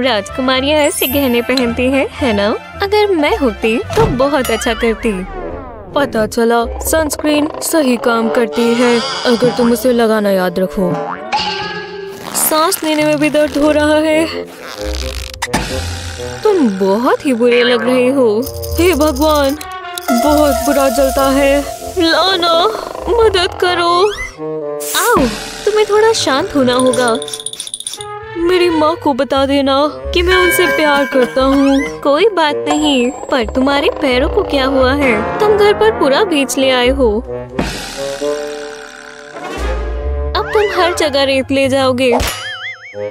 राजकुमारियाँ ऐसे गहने पहनती हैं, है ना? अगर मैं होती तो बहुत अच्छा करती। पता चला सनस्क्रीन सही काम करती है अगर तुम उसे लगाना याद रखो। सांस लेने में भी दर्द हो रहा है। तुम बहुत ही बुरे लग रहे हो। हे भगवान बहुत बुरा जलता है। लाना मदद करो। आओ तुम्हें थोड़ा शांत होना होगा। मेरी माँ को बता देना कि मैं उनसे प्यार करता हूँ। कोई बात नहीं पर तुम्हारे पैरों को क्या हुआ है? तुम घर पर पूरा बीच ले आए हो। अब तुम हर जगह रेत ले जाओगे।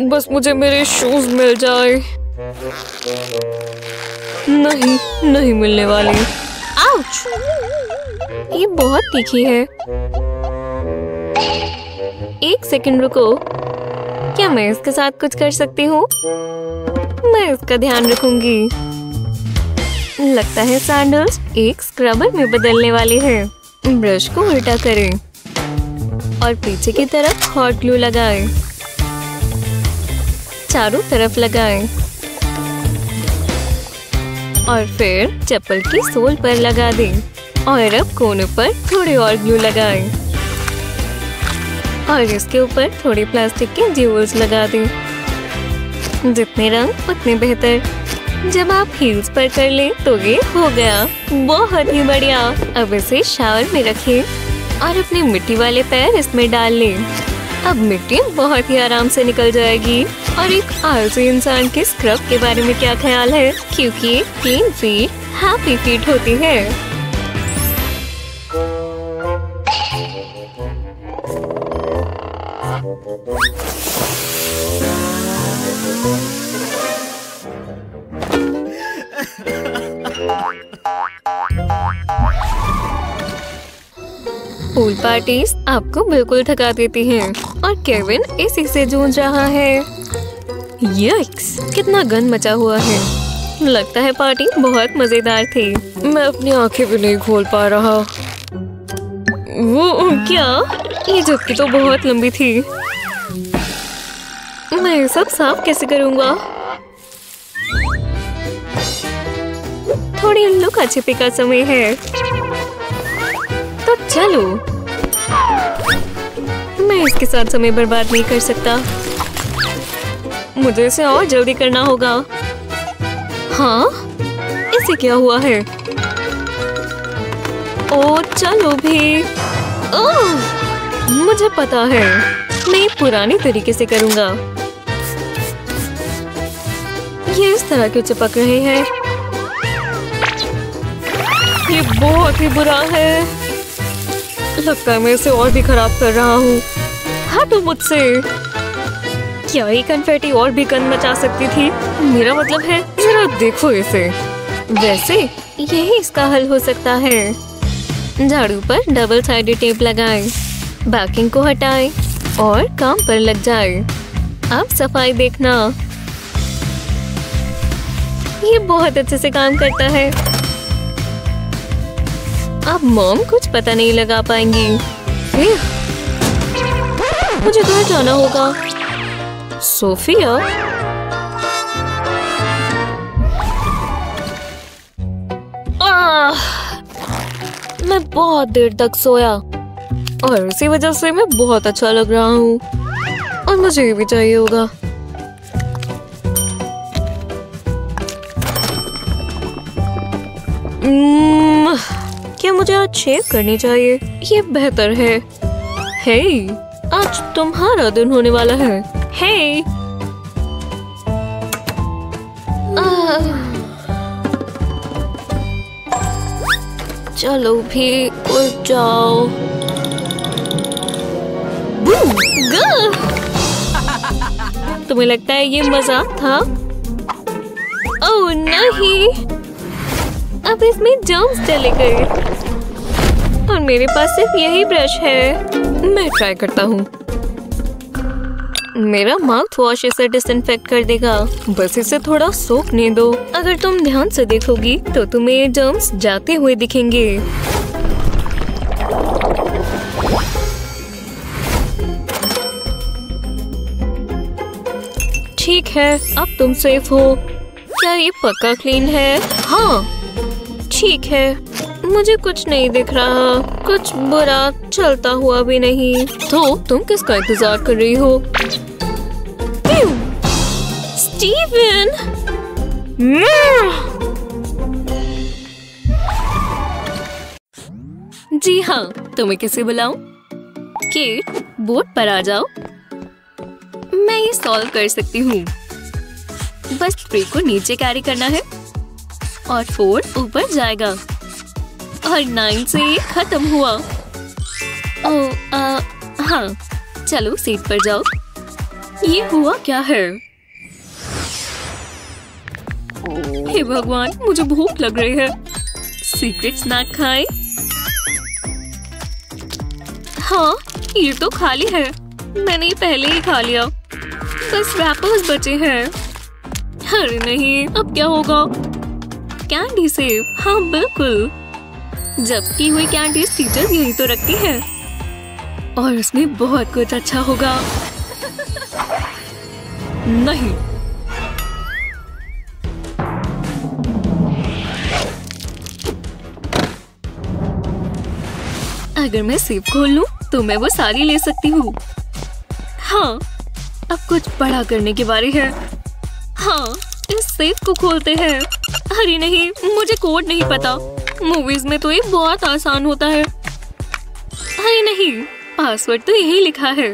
बस मुझे मेरे शूज़ मिल जाए। नहीं नहीं मिलने वाले। आउच! ये बहुत तीखी है। एक सेकंड रुको। क्या मैं इसके साथ कुछ कर सकती हूँ मैं इसका ध्यान रखूँगी लगता है सैंडल्स एक स्क्रबर में बदलने वाले हैं ब्रश को उल्टा करें और पीछे की तरफ़ हॉट ग्लू लगाएँ। चारों तरफ़ लगाएँ। और फिर चप्पल की सोल पर लगा दें और अब कोनों पर थोड़े और ग्लू लगाएँ। और इसके ऊपर थोड़े प्लास्टिक के ज्यूल्स लगा दें। जितने रंग, उतने बेहतर। जब आप हील्स पर कर ले तो ये हो गया। बहुत ही बढ़िया। अब इसे शावर में रखें और अपने मिट्टी वाले पैर इसमें डाल लें। अब मिट्टी बहुत ही आराम से निकल जाएगी। और एक आलसी इंसान के स्क्रब के बारे में क्या ख्याल है? क्योंकि क्लीन फीट हैप्पी फीट होती है। पूल पार्टीज़ आपको बिल्कुल थका देती हैं। और केविन इसी से जूझ रहा है। यक्स कितना गन मचा हुआ है। लगता है पार्टी बहुत मज़ेदार थी। मैं अपनी आँखें भी नहीं खोल पा रहा। वो क्या? ये झपकी तो बहुत लंबी थी। मैं ये सब साफ़ कैसे करूँगा? थोड़ी लुका छिपी का समय है। तो चलो। मैं इसके साथ समय बर्बाद नहीं कर सकता। मुझे इसे और जल्दी करना होगा। हाँ? इसे क्या हुआ है? ओ, चलो भी। ओह, मुझे पता है। मैं पुराने तरीके से करूँगा। ये इस तरह क्यों चिपक रहे हैं? ये बहुत ही बुरा है। लगता है मैं इसे और भी खराब कर रहा हूँ। हटो मुझसे। क्या ये कन्फेटी और भी गंद मचा सकती थी? मेरा मतलब है, जरा देखो इसे। वैसे, यही इसका हल हो सकता है। झाड़ू पर डबल साइडेड टेप लगाएँ, बैकिंग को हटाएँ और काम पर लग जाए। अब सफ़ाई देखना। ये बहुत अच्छे से काम करता है। अब मॉम कुछ पता नहीं लगा पाएँगी। मुझे घर जाना होगा। सोफिया? आह, मैं बहुत देर तक सोया। और इसी वजह से मैं बहुत अच्छा लग रहा हूँ। और मुझे ये भी चाहिए होगा। क्या मुझे आज शेव करनी चाहिए? ये बेहतर है। हे आज तुम्हारा दिन होने वाला है। हे आह, चलो भी उठ जाओ। तुम्हें लगता है ये मज़ाक था? ओह नहीं। अब इसमें जम्स चले गए। और मेरे पास सिर्फ़ यही ब्रश है। मैं ट्राई करता हूँ। मेरा माउथ वॉश इसे डिसइंफेक्ट कर देगा। बस इसे थोड़ा सोखने दो। अगर तुम ध्यान से देखोगी तो तुम्हें ये जर्म्स जाते हुए दिखेंगे। ठीक है, अब तुम सेफ़ हो। क्या ये पक्का क्लीन है? हाँ ठीक है। मुझे कुछ नहीं दिख रहा। कुछ बुरा चलता हुआ भी नहीं। तो तुम किसका इंतज़ार कर रही हो? स्टीवन! जी हाँ तुम्हें किसे बुलाऊं? केट, बोट पर आ जाओ। मैं ये सॉल्व कर सकती हूँ। बस ट्रे को नीचे कैरी करना है। और फोर ऊपर जाएगा। और नाइन से ये खत्म हुआ। ओ आ, हाँ चलो सीट पर जाओ। ये हुआ क्या है? हे भगवान मुझे भूख लग रही है। सीक्रेट स्नैक खाएँ? हाँ ये तो खाली है। मैंने ये पहले ही खा लिया। बस रैपर्स बचे हैं। अरे नहीं अब क्या होगा? कैंडी से हाँ बिल्कुल। जब की हुई कैंडी टीचर यही तो रखती है। और उसमें बहुत कुछ अच्छा होगा। नहीं। अगर मैं सेब खोल लूँ तो मैं वो सारी ले सकती हूँ। हाँ अब कुछ बड़ा करने के बारे है। हाँ इस सेफ़ को खोलते हैं। अरे नहीं, मुझे कोड नहीं पता। मूवीज़ में तो ये बहुत आसान होता है। अरे नहीं पासवर्ड तो यही लिखा है।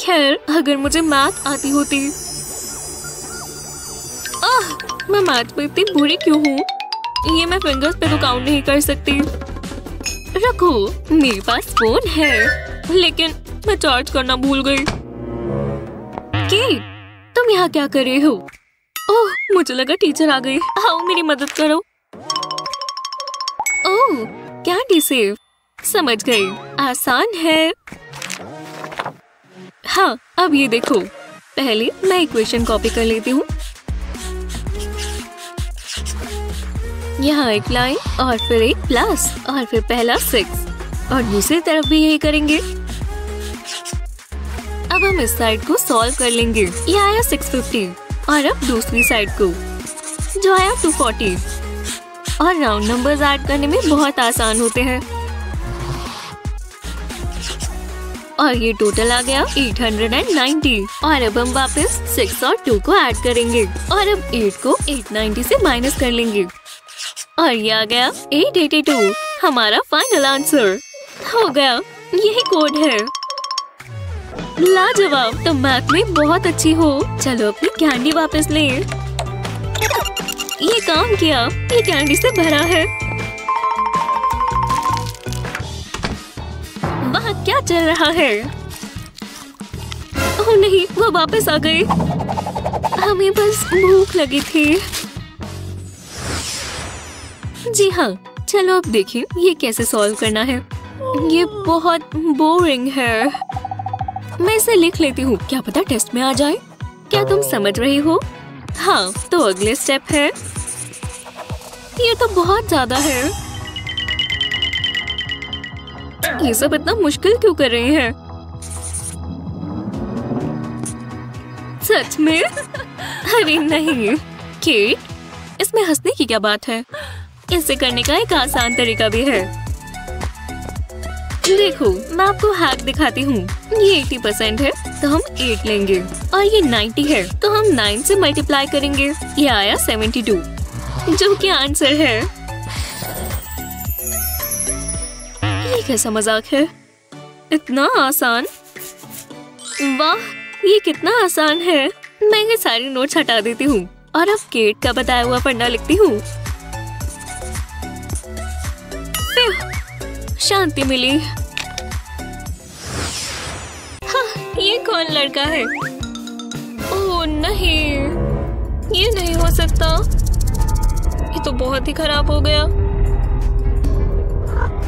खैर अगर मुझे मैथ आती होती। आह, मैं मैथ में इतनी बुरी क्यों हूँ? ये मैं फिंगर्स पे तो काउंट नहीं कर सकती। रखो मेरे पास फ़ोन है लेकिन मैं चार्ज करना भूल गई। के तुम यहाँ क्या कर रहे हो? ओह, मुझे लगा टीचर आ गई। आओ, मेरी मदद करो। ओह कैंडी सेव समझ गई। आसान है। हाँ अब ये देखो। पहले मैं इक्वेशन कॉपी कर लेती हूँ। यहाँ एक लाइन, और फिर एक प्लस, और फिर पहला सिक्स और दूसरी तरफ़ भी यही करेंगे। अब हम इस साइड को सॉल्व कर लेंगे। ये आया सिक्स फिफ्टी और अब दूसरी साइड को। जो आया टू फोर्टी और राउंड नंबर्स ऐड करने में बहुत आसान होते हैं। और ये टोटल आ गया 890 और अब हम वापस 6 और 2 को ऐड करेंगे। और अब 8 को 890 से माइनस कर लेंगे। और ये आ गया 882 हमारा फाइनल आंसर हो गया। यही कोड है। लाजवाब तुम मैथ में बहुत अच्छी हो। चलो अपनी कैंडी वापस ले। ये काम किया, ये कैंडी से भरा है। वहाँ क्या चल रहा है? ओह, नहीं, वो वापस आ गए। हमें बस भूख लगी थी। जी हाँ चलो अब देखिए, ये कैसे सॉल्व करना है। ये बहुत बोरिंग है। मैं इसे लिख लेती हूँ। क्या पता टेस्ट में आ जाए। क्या तुम समझ रही हो? हाँ तो अगले स्टेप है। ये तो बहुत ज़्यादा है। ये सब इतना मुश्किल क्यों कर रहे हैं? सच में? अरे नहीं। केट, इसमें हंसने की क्या बात है? इसे करने का एक आसान तरीका भी है। देखो, मैं आपको हैक दिखाती हूँ। ये 80 परसेंट है तो हम 8 लेंगे। और ये 90 है तो हम 9 से मल्टीप्लाई करेंगे। ये आया 72 जो कि आंसर है। ये कैसा मज़ाक है? इतना आसान? वाह, ये कितना आसान है। मैं ये सारी नोट्स हटा देती हूँ, और अब केट का बताया हुआ पढ़ना लिखती हूँ। शांति मिली। हाँ, ये कौन लड़का है? ओह नहीं। ये नहीं हो सकता। ये तो बहुत ही खराब हो गया।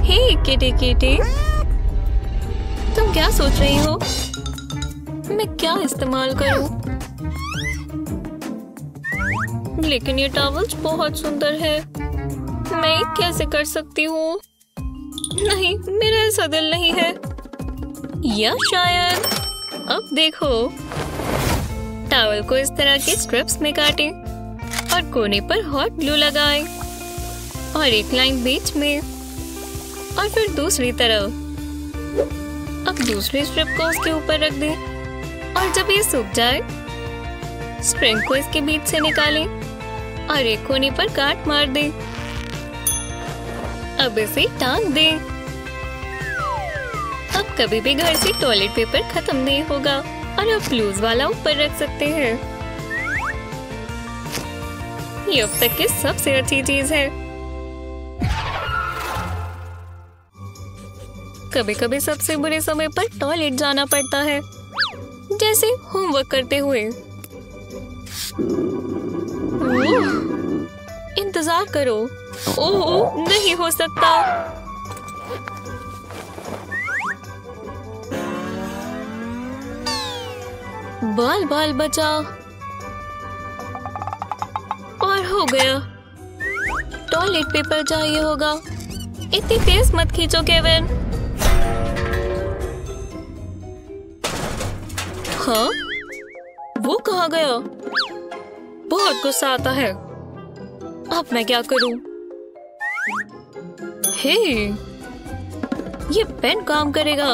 हे केटे केटे। तुम क्या सोच रही हो? मैं क्या इस्तेमाल करूँ? लेकिन ये टॉवल्स बहुत सुंदर है। मैं कैसे कर सकती हूँ? नहीं, मेरा ऐसा दिल नहीं है। या शायद? अब देखो। टावल को इस तरह के स्ट्रिप्स में काटे और कोने पर हॉट ग्लू लगाए और एक लाइन बीच में और फिर दूसरी तरफ़। अब दूसरी स्ट्रिप को उसके ऊपर रख दें और जब ये सूख जाए स्ट्रिंग को इसके बीच से निकालें और एक कोने पर काट मार दें। अब इसे टांग दें। अब कभी भी घर से टॉयलेट पेपर खत्म नहीं होगा और अब लूज वाला ऊपर रख सकते हैं। ये अब तक की सबसे अच्छी चीज़ है। कभी कभी सबसे बुरे समय पर टॉयलेट जाना पड़ता है, जैसे होमवर्क करते हुए। इंतज़ार करो। ओह, नहीं हो सकता। बाल बाल बचा। और हो गया। टॉयलेट पेपर चाहिए होगा। इतनी तेज मत खींचो, केविन। हाँ? वो कहा गया? बहुत गुस्सा आता है। अब मैं क्या करूँ? हे, ये पेन काम करेगा।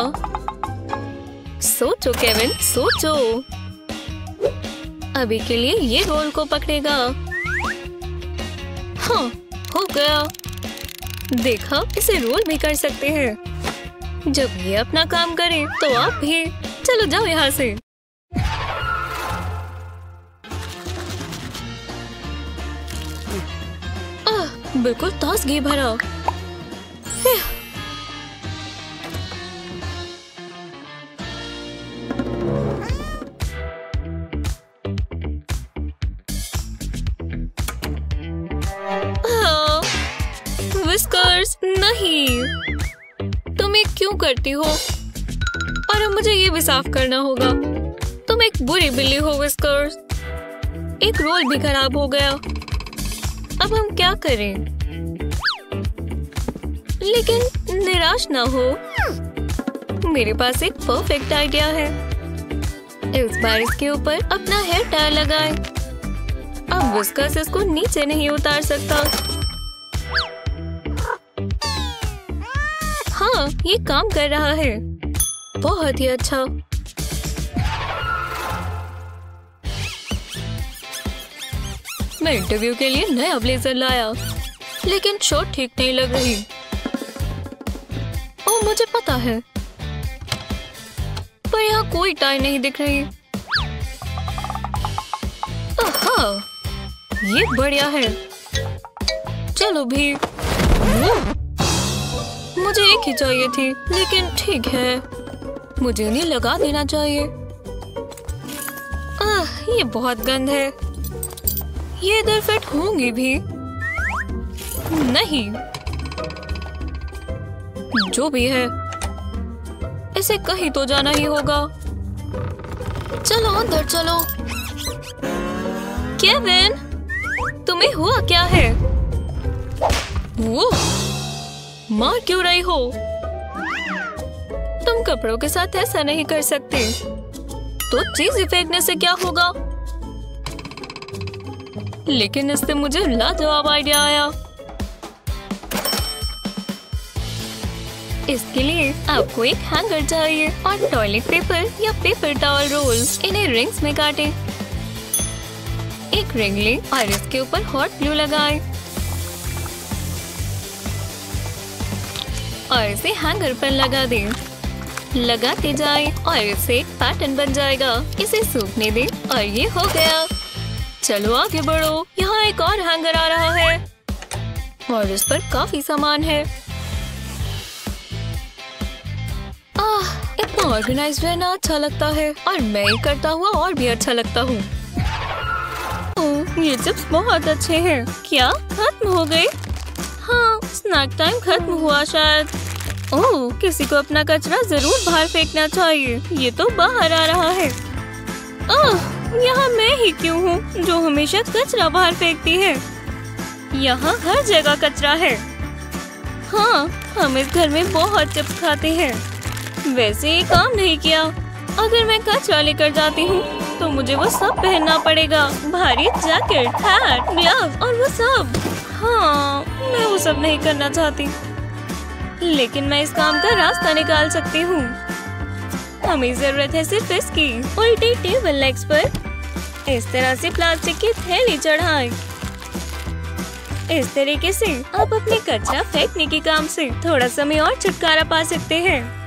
सोचो केविन सोचो। अभी के लिए ये रोल को पकड़ेगा। हाँ हो गया। देखा इसे रोल भी कर सकते हैं। जब ये अपना काम करे तो आप भी। चलो जाओ यहाँ से। बिल्कुल ताजगी भरा। नहीं। तुम एक क्यों करती हो? और अब मुझे ये भी साफ़ करना होगा। तुम एक बुरी बिल्ली हो विस्कर्स एक रोल भी खराब हो गया। अब हम क्या करें? लेकिन निराश ना हो। मेरे पास एक परफेक्ट आइडिया है। इस बार इसके ऊपर अपना हेयर टायर लगाए। अब विस्कस इसको नीचे नहीं उतार सकता। हाँ ये काम कर रहा है। बहुत ही अच्छा। मैं इंटरव्यू के लिए नया ब्लेजर लाया, लेकिन शॉर्ट ठीक नहीं लग रही। ओ मुझे पता है। पर यहाँ कोई टाई नहीं दिख रही। ये बढ़िया है। चलो भी। मुझे एक ही चाहिए थी लेकिन ठीक है। मुझे उन्हें लगा देना चाहिए। आ, ये बहुत गंद है। ये इधर फिट होंगी भी। नहीं। जो भी है। इसे कहीं तो जाना ही होगा। चलो, अंदर चलो। केविन, तुम्हें हुआ क्या है? वो मार क्यों रही हो? तुम कपड़ों के साथ ऐसा नहीं कर सकते। तो चीज़ फेंकने से क्या होगा? लेकिन इससे मुझे लाजवाब आइडिया आया। इसके लिए आपको एक हैंगर चाहिए और टॉयलेट पेपर या पेपर टॉवल रोल इन्हें रिंग्स में काटें। एक रिंग लें और इसके ऊपर हॉट ग्लू लगाएँ। और इसे हैंगर पर लगा दें। लगाते जाएँ और इससे एक पैटर्न बन जाएगा इसे सूखने दें और ये हो गया चलो आगे बढ़ो यहाँ एक और हैंगर आ रहा है और इस पर काफ़ी सामान है ऑर्गेनाइज रहना अच्छा लगता है और मैं ही करता हुआ और भी अच्छा लगता हूँ। ये चिप्स बहुत अच्छे हैं। क्या? खत्म हो गए? हाँ स्नैक टाइम खत्म हुआ शायद। ओह, किसी को अपना कचरा ज़रूर बाहर फेंकना चाहिए। ये तो बाहर आ रहा है। ओह, यहाँ मैं ही क्यों हूँ, जो हमेशा कचरा बाहर फेंकती है? यहाँ हर जगह कचरा है। हाँ हम इस घर में बहुत चिप्स खाते हैं। वैसे ये काम नहीं किया। अगर मैं कचरा लेकर जाती हूँ तो मुझे वो सब पहनना पड़ेगा। भारी जैकेट हैट ग्लव और वो सब। हाँ मैं वो सब नहीं करना चाहती। लेकिन मैं इस काम का रास्ता निकाल सकती हूँ। हमें ज़रूरत है सिर्फ़ इसकी। उल्टी टेबल लेग्स पर। इस तरह से प्लास्टिक की थैली चढ़ाएँ। इस तरीके से आप अपने कचरा फेंकने के काम से थोड़ा समय और छुटकारा पा सकते हैं।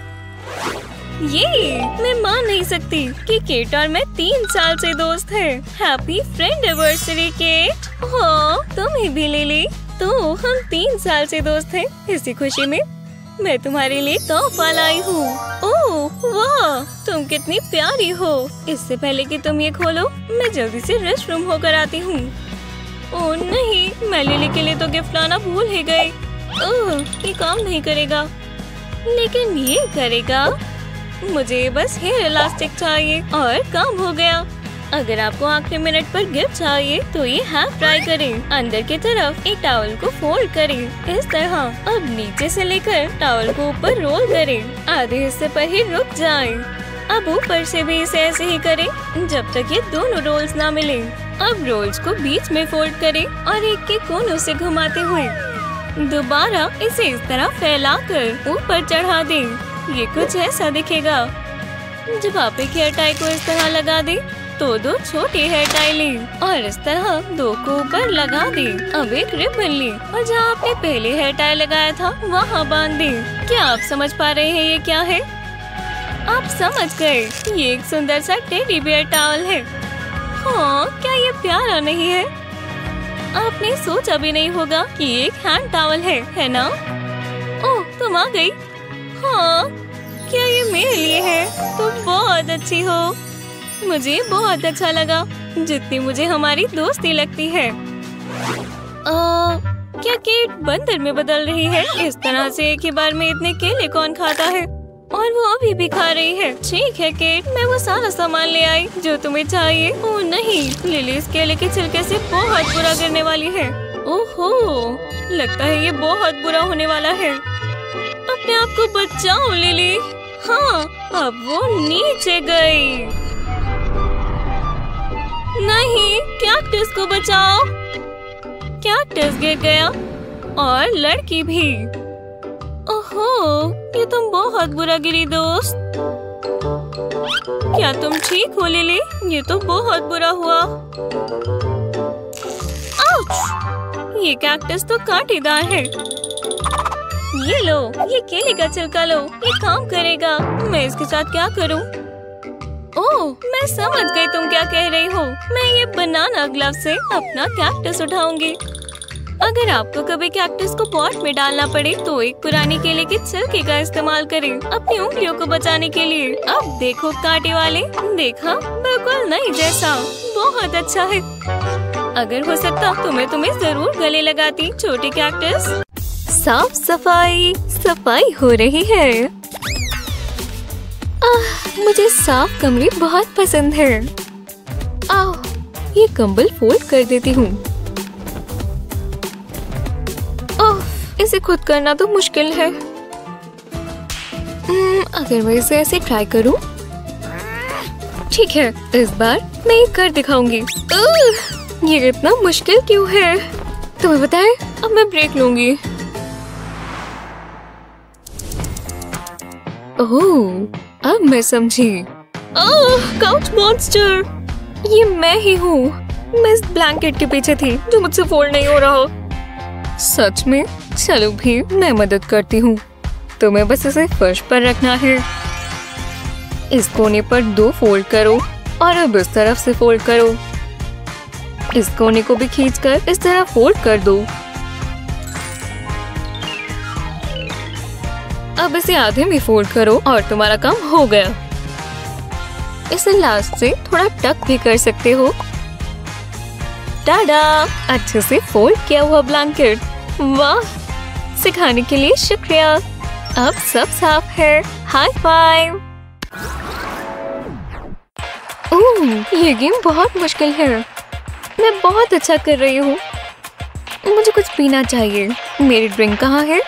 ये, मैं मान नहीं सकती कि केट और मैं तीन साल से दोस्त हैं। हैप्पी फ्रेंड एनिवर्सरी केट हाँ तुम्हें भी ले ली तो हम तीन साल से दोस्त हैं, इसी खुशी में। मैं तुम्हारे लिए तोहफा लाई हूँ। ओह, वाह, तुम कितनी प्यारी हो। इससे पहले कि तुम ये खोलो, मैं जल्दी से रेस्ट रूम होकर आती हूँ। ओह, नहीं, मैं लिली के लिए तो गिफ्ट लाना भूल ही गई। ओह, ये काम नहीं करेगा। लेकिन ये करेगा। मुझे बस हेयर इलास्टिक चाहिए और काम हो गया। अगर आपको आखिरी मिनट पर गिफ्ट चाहिए तो ये हाफ़ ट्राई करें। अंदर की तरफ़ एक टावल को फोल्ड करें। इस तरह अब नीचे से लेकर टावल को ऊपर रोल करें। आधे हिस्से पर ही रुक जाएँ। अब ऊपर से भी इसे ऐसे ही करें, जब तक ये दोनों रोल्स ना मिले। अब रोल्स को बीच में फोल्ड करें और एक के कोनों से घुमाते हुए दोबारा इसे इस तरह फैलाकर ऊपर चढ़ा दें। ये कुछ ऐसा दिखेगा जब आप एक हेयर टाई को इस तरह लगा दें तो दो छोटे हेयर टाई लें और इस तरह दो को ऊपर लगा दें। अब एक रिबन लें और जहाँ आपने पहले हेयर टाई लगाया था, वहाँ बाँध दें। क्या आप समझ पा रहे हैं ये क्या है आप समझ गए ये एक सुंदर सा टेडी बियर टॉवल है हाँ क्या ये प्यारा नहीं है आपने सोचा भी नहीं होगा कि एक हैंड टॉवल है है ना? ओह तुम आ गई। हाँ क्या ये मेरे लिए है? तुम बहुत अच्छी हो। मुझे बहुत अच्छा लगा जितनी मुझे हमारी दोस्ती लगती है। आ, क्या केट बंदर में बदल रही है? इस तरह से एक ही बार में इतने केले कौन खाता है? और वो अभी भी खा रही है। ठीक है केट मैं वो सारा सामान ले आई, जो तुम्हें चाहिए। ओ, नहीं लिली इस केले के छिलके से बहुत बुरा गिरने वाली है। ओहो, लगता है ये बहुत बुरा होने वाला है। अपने आप को बचाओ लिली हाँ अब वो नीचे गई। नहीं कैक्टस को बचाओ। कैक्टस गिर गया, और लड़की भी। ओहो ये तुम बहुत बुरा गिरी दोस्त। क्या तुम ठीक हो, लिली? ये तो बहुत बुरा हुआ। आउच! ये कैक्टस तो कांटेदार है। ये लो, ये केले का छिलका लो, ये काम करेगा। मैं इसके साथ क्या करूँ? ओह मैं समझ गई तुम क्या कह रही हो। मैं ये बनाना ग्लव से अपना कैक्टस उठाऊँगी। अगर आपको कभी कैक्टस को पॉट में डालना पड़े तो एक पुरानी केले के छिलके का इस्तेमाल करें अपनी उंगलियों को बचाने के लिए। अब देखो कांटे वाले। देखा? बिल्कुल नहीं जैसा। बहुत अच्छा है। अगर हो सकता तो मैं तुम्हें ज़रूर गले लगाती छोटी कैक्टस साफ़ सफ़ाई। सफ़ाई हो रही है। आह, मुझे साफ़ कमरे बहुत पसंद है। आओ ये कंबल फोल्ड कर देती हूँ। इसे खुद करना तो मुश्किल है। hmm, अगर मैं इसे ऐसे ट्राई करूँ? ठीक है इस बार मैं ये कर दिखाऊँगी। ये इतना मुश्किल क्यों है? तुम्हें बताए अब मैं ब्रेक लूँगी। ओह अब मैं समझी। काउच मॉन्स्टर ये मैं ही हूँ। मैं इस ब्लैंकेट के पीछे थी जो मुझसे फोल्ड नहीं हो रहा सच में, चलो भी मैं मदद करती हूँ। तुम्हें बस इसे फर्श पर रखना है। इस कोने पर दो फोल्ड करो और अब इस तरफ़ से फोल्ड करो। इस कोने को भी खींचकर इस तरह फोल्ड कर दो। अब इसे आधे में फोल्ड करो और तुम्हारा काम हो गया। इसे लास्ट से थोड़ा टक भी कर सकते हो। टाडा। अच्छे से फोल्ड किया हुआ ब्लैंकेट वाह, सिखाने के लिए शुक्रिया। अब सब साफ़ है। हाई फाइव ये गेम बहुत मुश्किल है। मैं बहुत अच्छा कर रही हूँ। मुझे कुछ पीना चाहिए। मेरी ड्रिंक कहाँ है?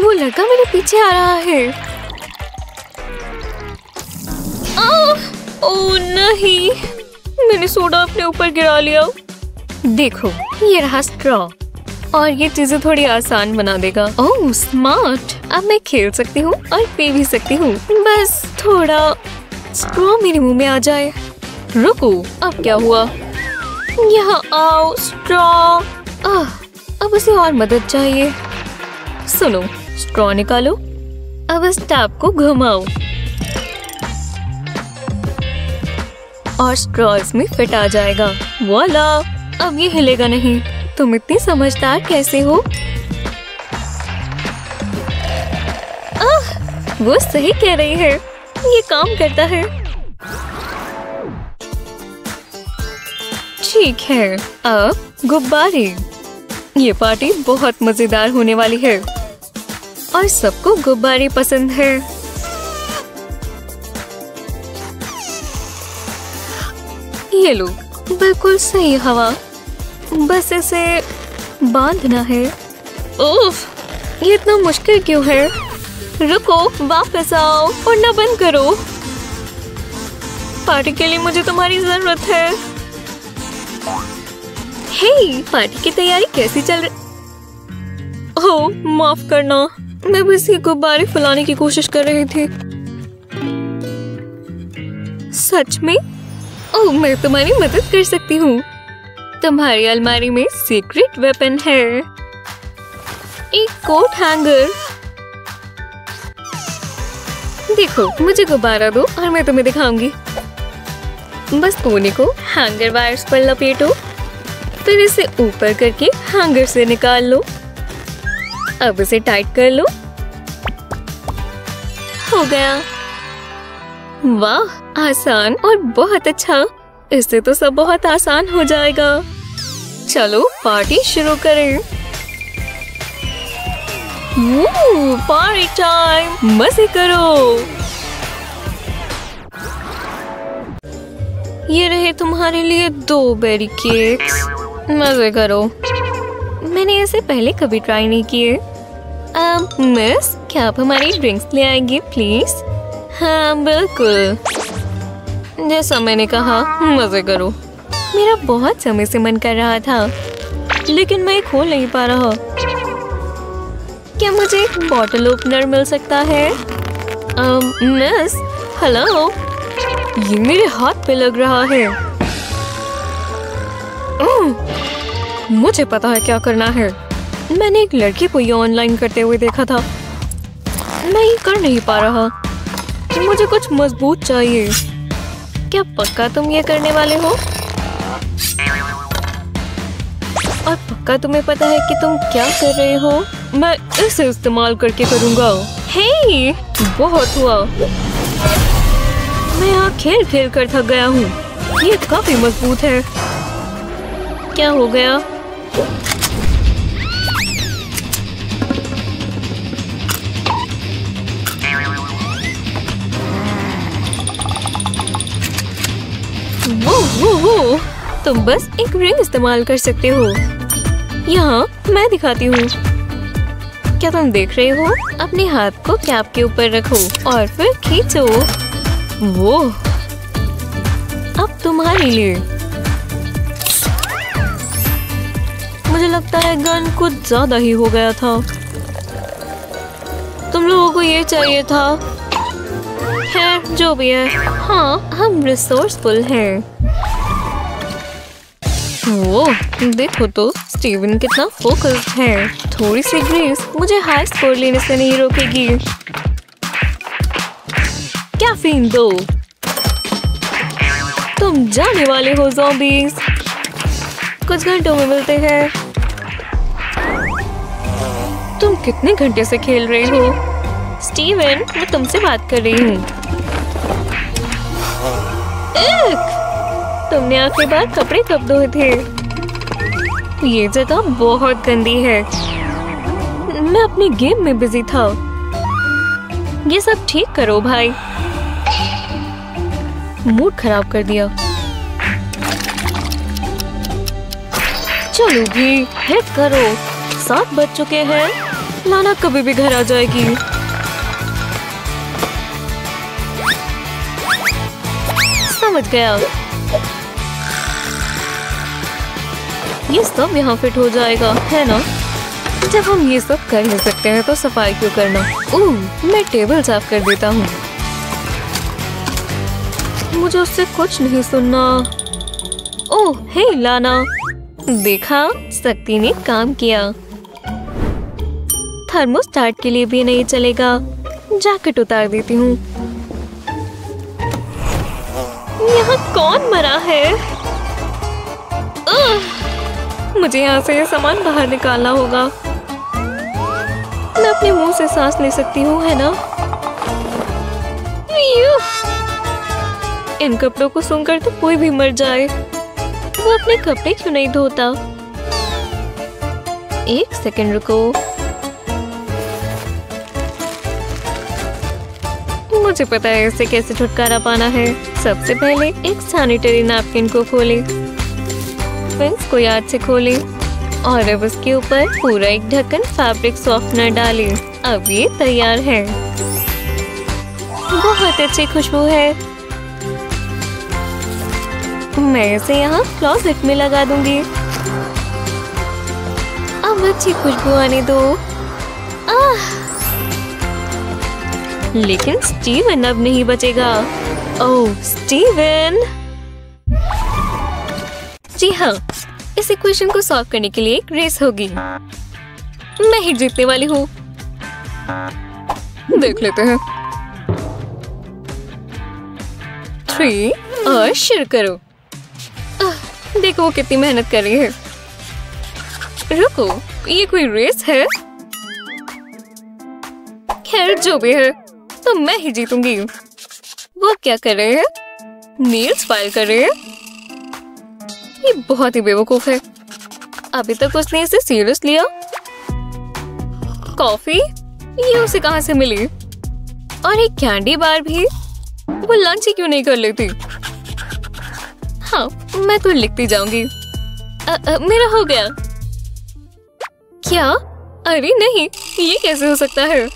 वो लड़का मेरे पीछे आ रहा है। आह! ओ नहीं। मैंने सोडा अपने ऊपर गिरा लिया। देखो ये रहा स्ट्रॉ और ये चीज़ें थोड़ी आसान बना देगा। ओह स्मार्ट अब मैं खेल सकती हूँ और पी भी सकती हूँ। बस थोड़ा स्ट्रॉ मेरे मुँह में आ जाए। रुको अब क्या हुआ? यहाँ आओ स्ट्रॉ आह, अब उसे और मदद चाहिए। सुनो स्ट्रॉ निकालो। अब इस टैप को घुमाओ। और स्ट्रॉ में फिट आ जाएगा। वाला अब ये हिलेगा नहीं। तुम इतनी समझदार कैसे हो? आह, वो सही कह रही है। ये काम करता है। ठीक है। अब गुब्बारे। ये पार्टी बहुत मज़ेदार होने वाली है। और सबको गुब्बारे पसंद है। ये लो। बिल्कुल सही हवा। बस इसे बांधना है। उफ, ये इतना मुश्किल क्यों है? रुको वापस आओ और ना बंद करो। पार्टी के लिए मुझे तुम्हारी ज़रूरत है। हे पार्टी की तैयारी कैसी चल रही? हो माफ़ करना। मैं बस ये गुब्बारे फुलाने की कोशिश कर रही थी। सच में? ओह, मैं तुम्हारी मदद कर सकती हूँ। तुम्हारी अलमारी में सीक्रेट वेपन है। एक कोट हैंगर देखो, मुझे गुब्बारा दो और मैं तुम्हें दिखाऊँगी। बस कोने को हैंगर वायर्स पर लपेटो। फिर इसे ऊपर करके हैंगर से निकाल लो। अब इसे टाइट कर लो। हो गया। वाह, आसान और बहुत अच्छा। इससे तो सब बहुत आसान हो जाएगा। चलो पार्टी शुरू करें। पार्टी टाइम मज़े करो। ये रहे तुम्हारे लिए दो बेरी केक्स मज़े करो। मैंने ऐसे पहले कभी ट्राई नहीं किए। मिस क्या आप हमारी ड्रिंक्स ले आएँगे प्लीज़ हाँ बिल्कुल। जैसा मैंने कहा, मज़े करो। मेरा बहुत समय से मन कर रहा था, लेकिन मैं खोल नहीं पा रहा। क्या मुझे एक बॉटल ओपनर मिल सकता है? मिस हेलो ये मेरे हाथ पे लग रहा है। मुझे पता है क्या करना है। मैंने एक लड़की को ये ऑनलाइन करते हुए देखा था। मैं ये कर नहीं पा रहा। मुझे कुछ मज़बूत चाहिए। क्या पक्का तुम ये करने वाले हो? और पक्का तुम्हें पता है कि तुम क्या कर रहे हो? मैं इसे इस्तेमाल करके करूँगा। हे बहुत हुआ। मैं यहाँ खेल खेल कर थक गया हूँ। ये काफ़ी मज़बूत है। क्या हो गया? वो वो वो। तुम बस एक रिंग इस्तेमाल कर सकते हो। यहाँ मैं दिखाती हूँ। क्या तुम देख रहे हो? अपने हाथ को कैप के ऊपर रखो और फिर खींचो। वो। अब तुम्हारे लिए। मुझे लगता है गन कुछ ज़्यादा ही हो गया था। तुम लोगों को ये चाहिए था। है जो भी है। हाँ हम रिसोर्सफुल हैं। वो, देखो तो स्टीवन कितना फोकस्ड है। थोड़ी सी ग्रेस मुझे हाई स्कोर लेने से नहीं रोकेगी। कैफीन दो। तुम जाने वाले हो zombies कुछ घंटों में मिलते हैं। तुम कितने घंटे से खेल रहे हो? स्टीवन, मैं तुमसे बात कर रही हूँ। तुमने आखिर बार कपड़े कब धोए थे? ये जगह बहुत गंदी है। मैं अपने गेम में बिज़ी था। ये सब ठीक करो भाई। मूड खराब कर दिया। चलो भी हिट करो। सात बज चुके हैं। लाना कभी भी घर आ जाएगी। समझ गया। ये सब यहाँ फिट हो जाएगा, है ना? जब हम ये सब कर ही सकते हैं तो सफ़ाई क्यों करना? ओह, मैं टेबल साफ़ कर देता हूँ। मुझे उससे कुछ नहीं सुनना। ओह हे लाना। देखा, शक्ति ने काम किया। थर्मोस्टार्ट के लिए भी नहीं चलेगा। जैकेट उतार देती हूँ। यहाँ कौन मरा है? उह! मुझे यहाँ से ये सामान बाहर निकालना होगा। मैं अपने मुँह से सांस ले सकती हूँ, है ना? इन कपड़ों को सुनकर तो कोई भी मर जाए। वो अपने कपड़े क्यों नहीं धोता? एक सेकंड रुको। मुझे पता है इसे कैसे छुटकारा पाना है। सबसे पहले एक सैनिटरी नैपकिन को खोले। फिर को याद से खोले और अब उसके ऊपर पूरा एक ढक्कन फैब्रिक सॉफ्टनर डालें। अब ये तैयार है। बहुत अच्छी खुशबू है। मैं इसे यहाँ क्लोजेट में लगा दूँगी। अब अच्छी खुशबू आने दो। आह! लेकिन स्टीवन अब नहीं बचेगा। ओह स्टीवन जी हाँ इस इक्वेशन को सॉल्व करने के लिए एक रेस होगी। मैं ही जीतने वाली हूँ। देख लेते हैं। थ्री और शुरू करो। देखो वो कितनी मेहनत कर रही है। रुको, ये कोई रेस है? खैर, जो भी है तो मैं ही जीतूँगी। वो क्या कर रहे हैं? नील्स फ़ाइल कर रहे हैं? ये बहुत ही बेवकूफ़ है। अभी तक उसने इसे सीरियस लिया। कॉफ़ी ये उसे कहाँ से मिली? और एक कैंडी बार भी? वो लंच ही क्यों नहीं कर लेती? हाँ मैं तो लिखती जाऊँगी। मेरा हो गया। क्या? अरे नहीं, ये कैसे हो सकता है?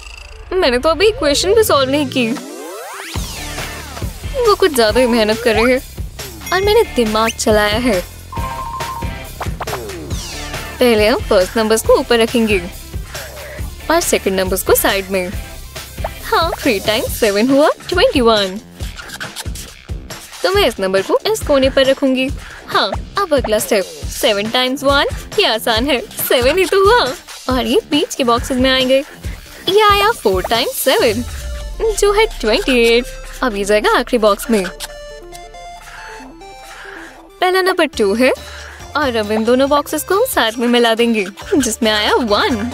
मैंने तो अभी क्वेश्चन भी सॉल्व नहीं की। वो कुछ ज़्यादा ही मेहनत कर रहे हैं। और मैंने दिमाग चलाया है। पहले हम फ़र्स्ट नंबर्स को ऊपर रखेंगे। और सेकंड नंबर्स को साइड में। हाँ थ्री टाइम्स सेवन हुआ ट्वेंटी वन तो मैं इस नंबर को इस कोने पर रखूँगी। हाँ अब अगला स्टेप सेवन टाइम्स वन ये आसान है। सेवन ही तो हुआ। और ये बीच के बॉक्सेस में आएँगे। ये आया फोर टाइम्स सेवन जो है ट्वेंटी एट अब ये जाएगा आखिरी बॉक्स में। पहला नंबर टू है। और अब इन दोनों बॉक्सेस को साथ में मिला देंगे, जिसमें आया वन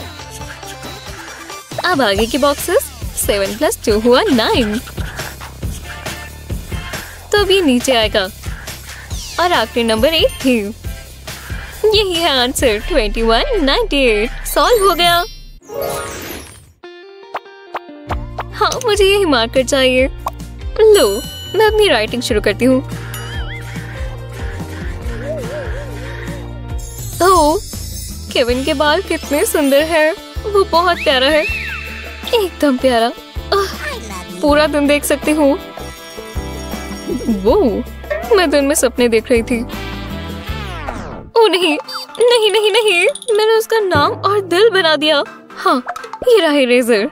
अब आगे के बॉक्सेस सेवन प्लस टू हुआ नाइन तो ये नीचे आएगा। और आखिरी नंबर एट थी। यही है answer twenty one ninety eight solve हो गया। हाँ मुझे यही मार्कर चाहिए। लो, मैं अपनी राइटिंग शुरू करती हूँ। ओह केविन के बाल कितने सुंदर है। वो बहुत प्यारा है। एकदम प्यारा। पूरा दिन देख सकती हूँ। वो, मैं दिन में सपने देख रही थी। ओ, नहीं नहीं नहीं नहीं। मैंने उसका नाम और दिल बना दिया। हाँ ये रहा इरेजर।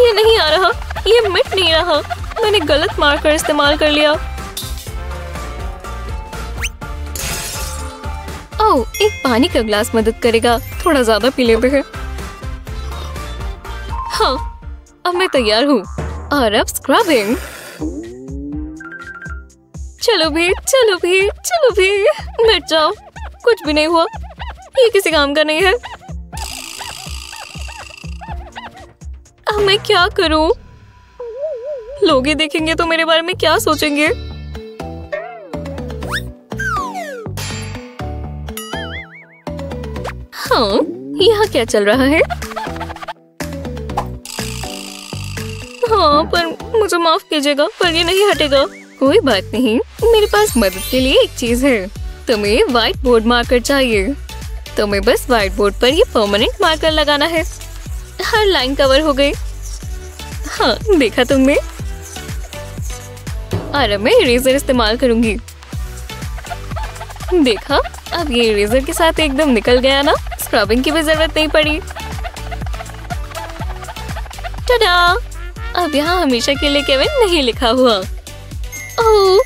ये नहीं आ रहा। ये मिट नहीं रहा। मैंने गलत मार्कर इस्तेमाल कर लिया। ओह एक पानी का ग्लास मदद करेगा। थोड़ा ज़्यादा पी लेते हैं, अब मैं तैयार हूँ। और अब स्क्रबिंग चलो भी चलो भी चलो भी मिट जाओ। कुछ भी नहीं हुआ। ये किसी काम का नहीं है। अब मैं क्या करूँ? लोग ही देखेंगे तो मेरे बारे में क्या सोचेंगे? हाँ यहाँ क्या चल रहा है? हाँ पर मुझे माफ़ कीजिएगा, पर ये नहीं हटेगा। कोई बात नहीं, मेरे पास मदद के लिए एक चीज़ है। तुम्हें व्हाइट बोर्ड मार्कर चाहिए। तुम्हें बस व्हाइट बोर्ड पर ये परमानेंट मार्कर लगाना है। हर लाइन कवर हो गई। हाँ देखा तुमने? अब मैं इरेजर इस्तेमाल करूँगी। देखा? अब ये इरेजर के साथ एकदम निकल गया ना स्क्रबिंग की भी ज़रूरत नहीं पड़ी। टडा अब यहाँ हमेशा के लिए केविन नहीं लिखा हुआ। ओह,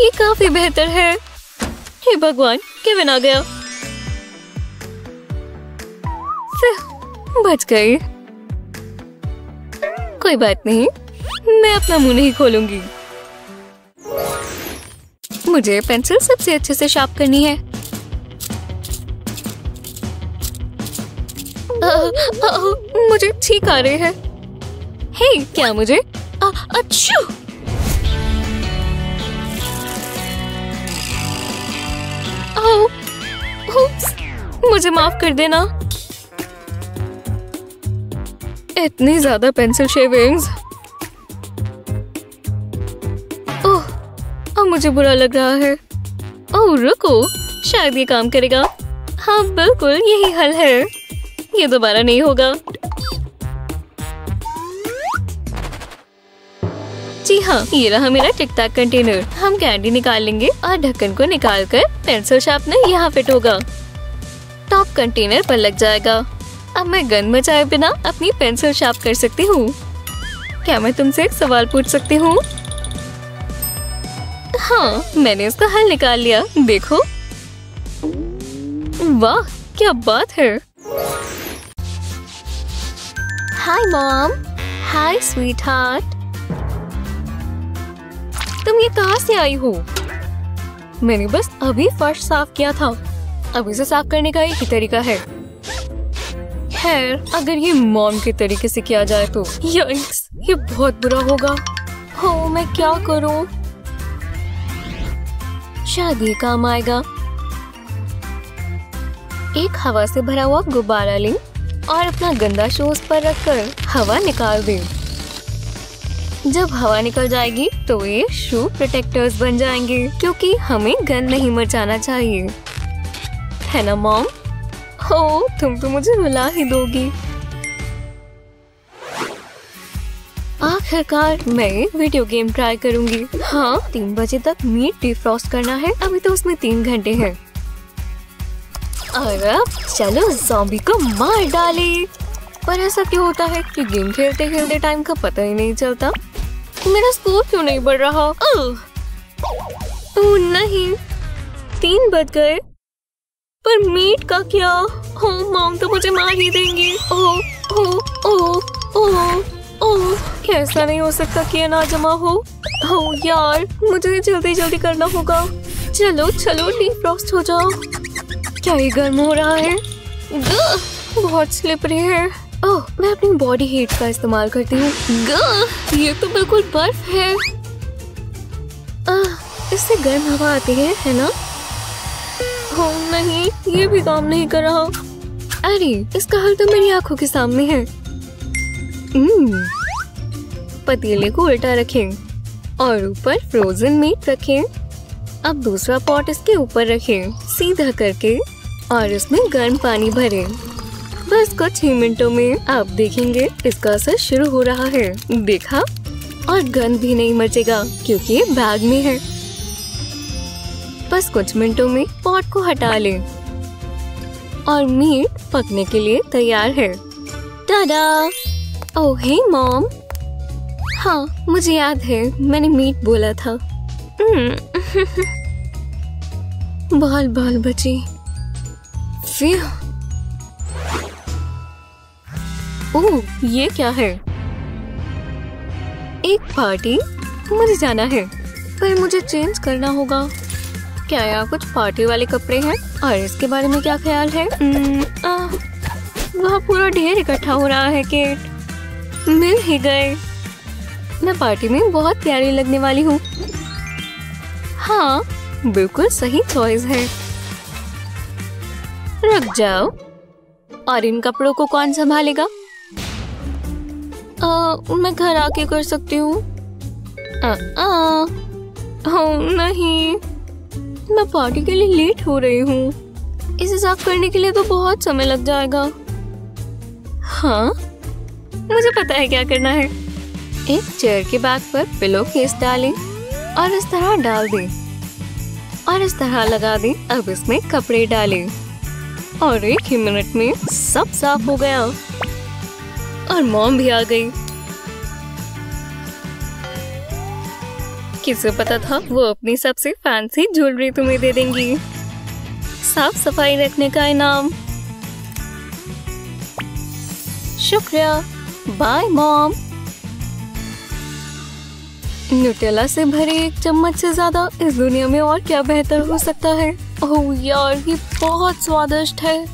ये काफ़ी बेहतर है। हे भगवान केविन आ गया। बच गई। कोई बात नहीं, मैं अपना मुँह नहीं खोलूँगी। मुझे पेंसिल सबसे अच्छे से शार्प करनी है। आ, आ, मुझे छींक आ रहे हैं। हे क्या मुझे? अच्छू। मुझे माफ़ कर देना। इतनी ज़्यादा पेंसिल शेविंग्स। मुझे बुरा लग रहा है। ओह, रुको। शायद ये काम करेगा। हाँ बिल्कुल, यही हल है। ये दोबारा नहीं होगा। जी हाँ ये रहा मेरा टिक टाक कंटेनर। हम कैंडी निकाल लेंगे और ढक्कन को निकाल कर पेंसिल शार्पनर यहाँ फिट होगा। टॉप कंटेनर पर लग जाएगा। अब मैं गन मचाए बिना अपनी पेंसिल शार्प कर सकती हूँ। क्या मैं तुमसे एक सवाल पूछ सकती हूँ? हाँ मैंने इसका हल निकाल लिया। देखो। वाह क्या बात है। Hi mom hi sweetheart तुम ये कहाँ से आई हो? मैंने बस अभी फर्श साफ़ किया था। अब इसे साफ़ करने का एक ही तरीका है। खैर अगर ये मॉम के तरीके से किया जाए तो यक्स, ये बहुत बुरा होगा। हो मैं क्या करूँ? शायद ये काम आएगा। एक हवा से भरा हुआ गुब्बारा लें और अपना गंदा शूज़ पर रखकर हवा निकाल दें। जब हवा निकल जाएगी तो ये शू प्रोटेक्टर्स बन जाएँगे, क्योंकि हमें गन नहीं मचाना चाहिए। है ना मॉम हो, तुम तो मुझे मिला ही दोगी। आखिरकार मैं वीडियो गेम ट्राई करूँगी। हाँ तीन बजे तक मीट डिफ्रॉस्ट करना है। अभी तो उसमें तीन घंटे हैं। और अब चलो जॉम्बी को मार डाले। पर ऐसा क्यों होता है कि गेम खेलते खेलते टाइम का पता ही नहीं चलता? मेरा स्कोर क्यों नहीं बढ़ रहा? ओह! नहीं। तीन बज गए। पर मीट का क्या? हो मॉम तो मुझे मार ही देंगी। ओह ओह ओह ओह। ओह, कैसा नहीं हो सकता कि ना जमा हो? हो यार, मुझे जल्दी जल्दी करना होगा। चलो चलो डीफ्रॉस्ट हो जाओ। क्या ये गर्म हो रहा है? बहुत स्लिपरी है। ओह, मैं अपनी बॉडी हीट का इस्तेमाल करती हूँ। ये तो बिल्कुल बर्फ़ है। इससे गर्म हवा आती है है ना? हो नहीं, ये भी काम नहीं कर रहा। अरे, इसका हल तो मेरी आँखों के सामने है। पतीले को उल्टा रखें और ऊपर फ्रोजन मीट रखें। अब दूसरा पॉट इसके ऊपर रखें, सीधा करके और इसमें गर्म पानी भरें। बस कुछ ही मिनटों में आप देखेंगे इसका असर शुरू हो रहा है। देखा? और गन भी नहीं मचेगा, क्योंकि ये बैग में है। बस कुछ मिनटों में पॉट को हटा लें। और मीट पकने के लिए तैयार है। टाडा ओह हे मॉम हाँ मुझे याद है, मैंने मीट बोला था। बाल बाल बची फिर? ओह, ये क्या है? एक पार्टी? मुझे जाना है। पर मुझे चेंज करना होगा। क्या यहाँ कुछ पार्टी वाले कपड़े हैं? और इसके बारे में क्या ख्याल है? वहाँ पूरा ढेर इकट्ठा हो रहा है, केट। मिल ही गए। मैं पार्टी में बहुत प्यारी लगने वाली हूँ। हाँ बिल्कुल सही चॉइस है। रुक जाओ। और इन कपड़ों को कौन संभालेगा? मैं घर आके कर सकती हूँ। नहीं। मैं पार्टी के लिए लेट हो रही हूँ। इसे साफ़ करने के लिए तो बहुत समय लग जाएगा। हाँ? मुझे पता है क्या करना है। एक चेयर के बैग पर पिलो केस डालें और इस तरह डाल दें। और इस तरह लगा दें, अब इसमें कपड़े डालें। और एक ही मिनट में सब साफ़ हो गया। और मॉम भी आ गई। किसे पता था वो अपनी सबसे फैंसी ज्वेलरी तुम्हें दे देंगी। साफ़ सफ़ाई रखने का इनाम। शुक्रिया। बाय मॉम न्यूटेला से भरे एक चम्मच से ज़्यादा इस दुनिया में और क्या बेहतर हो सकता है? ओह यार ये बहुत स्वादिष्ट है।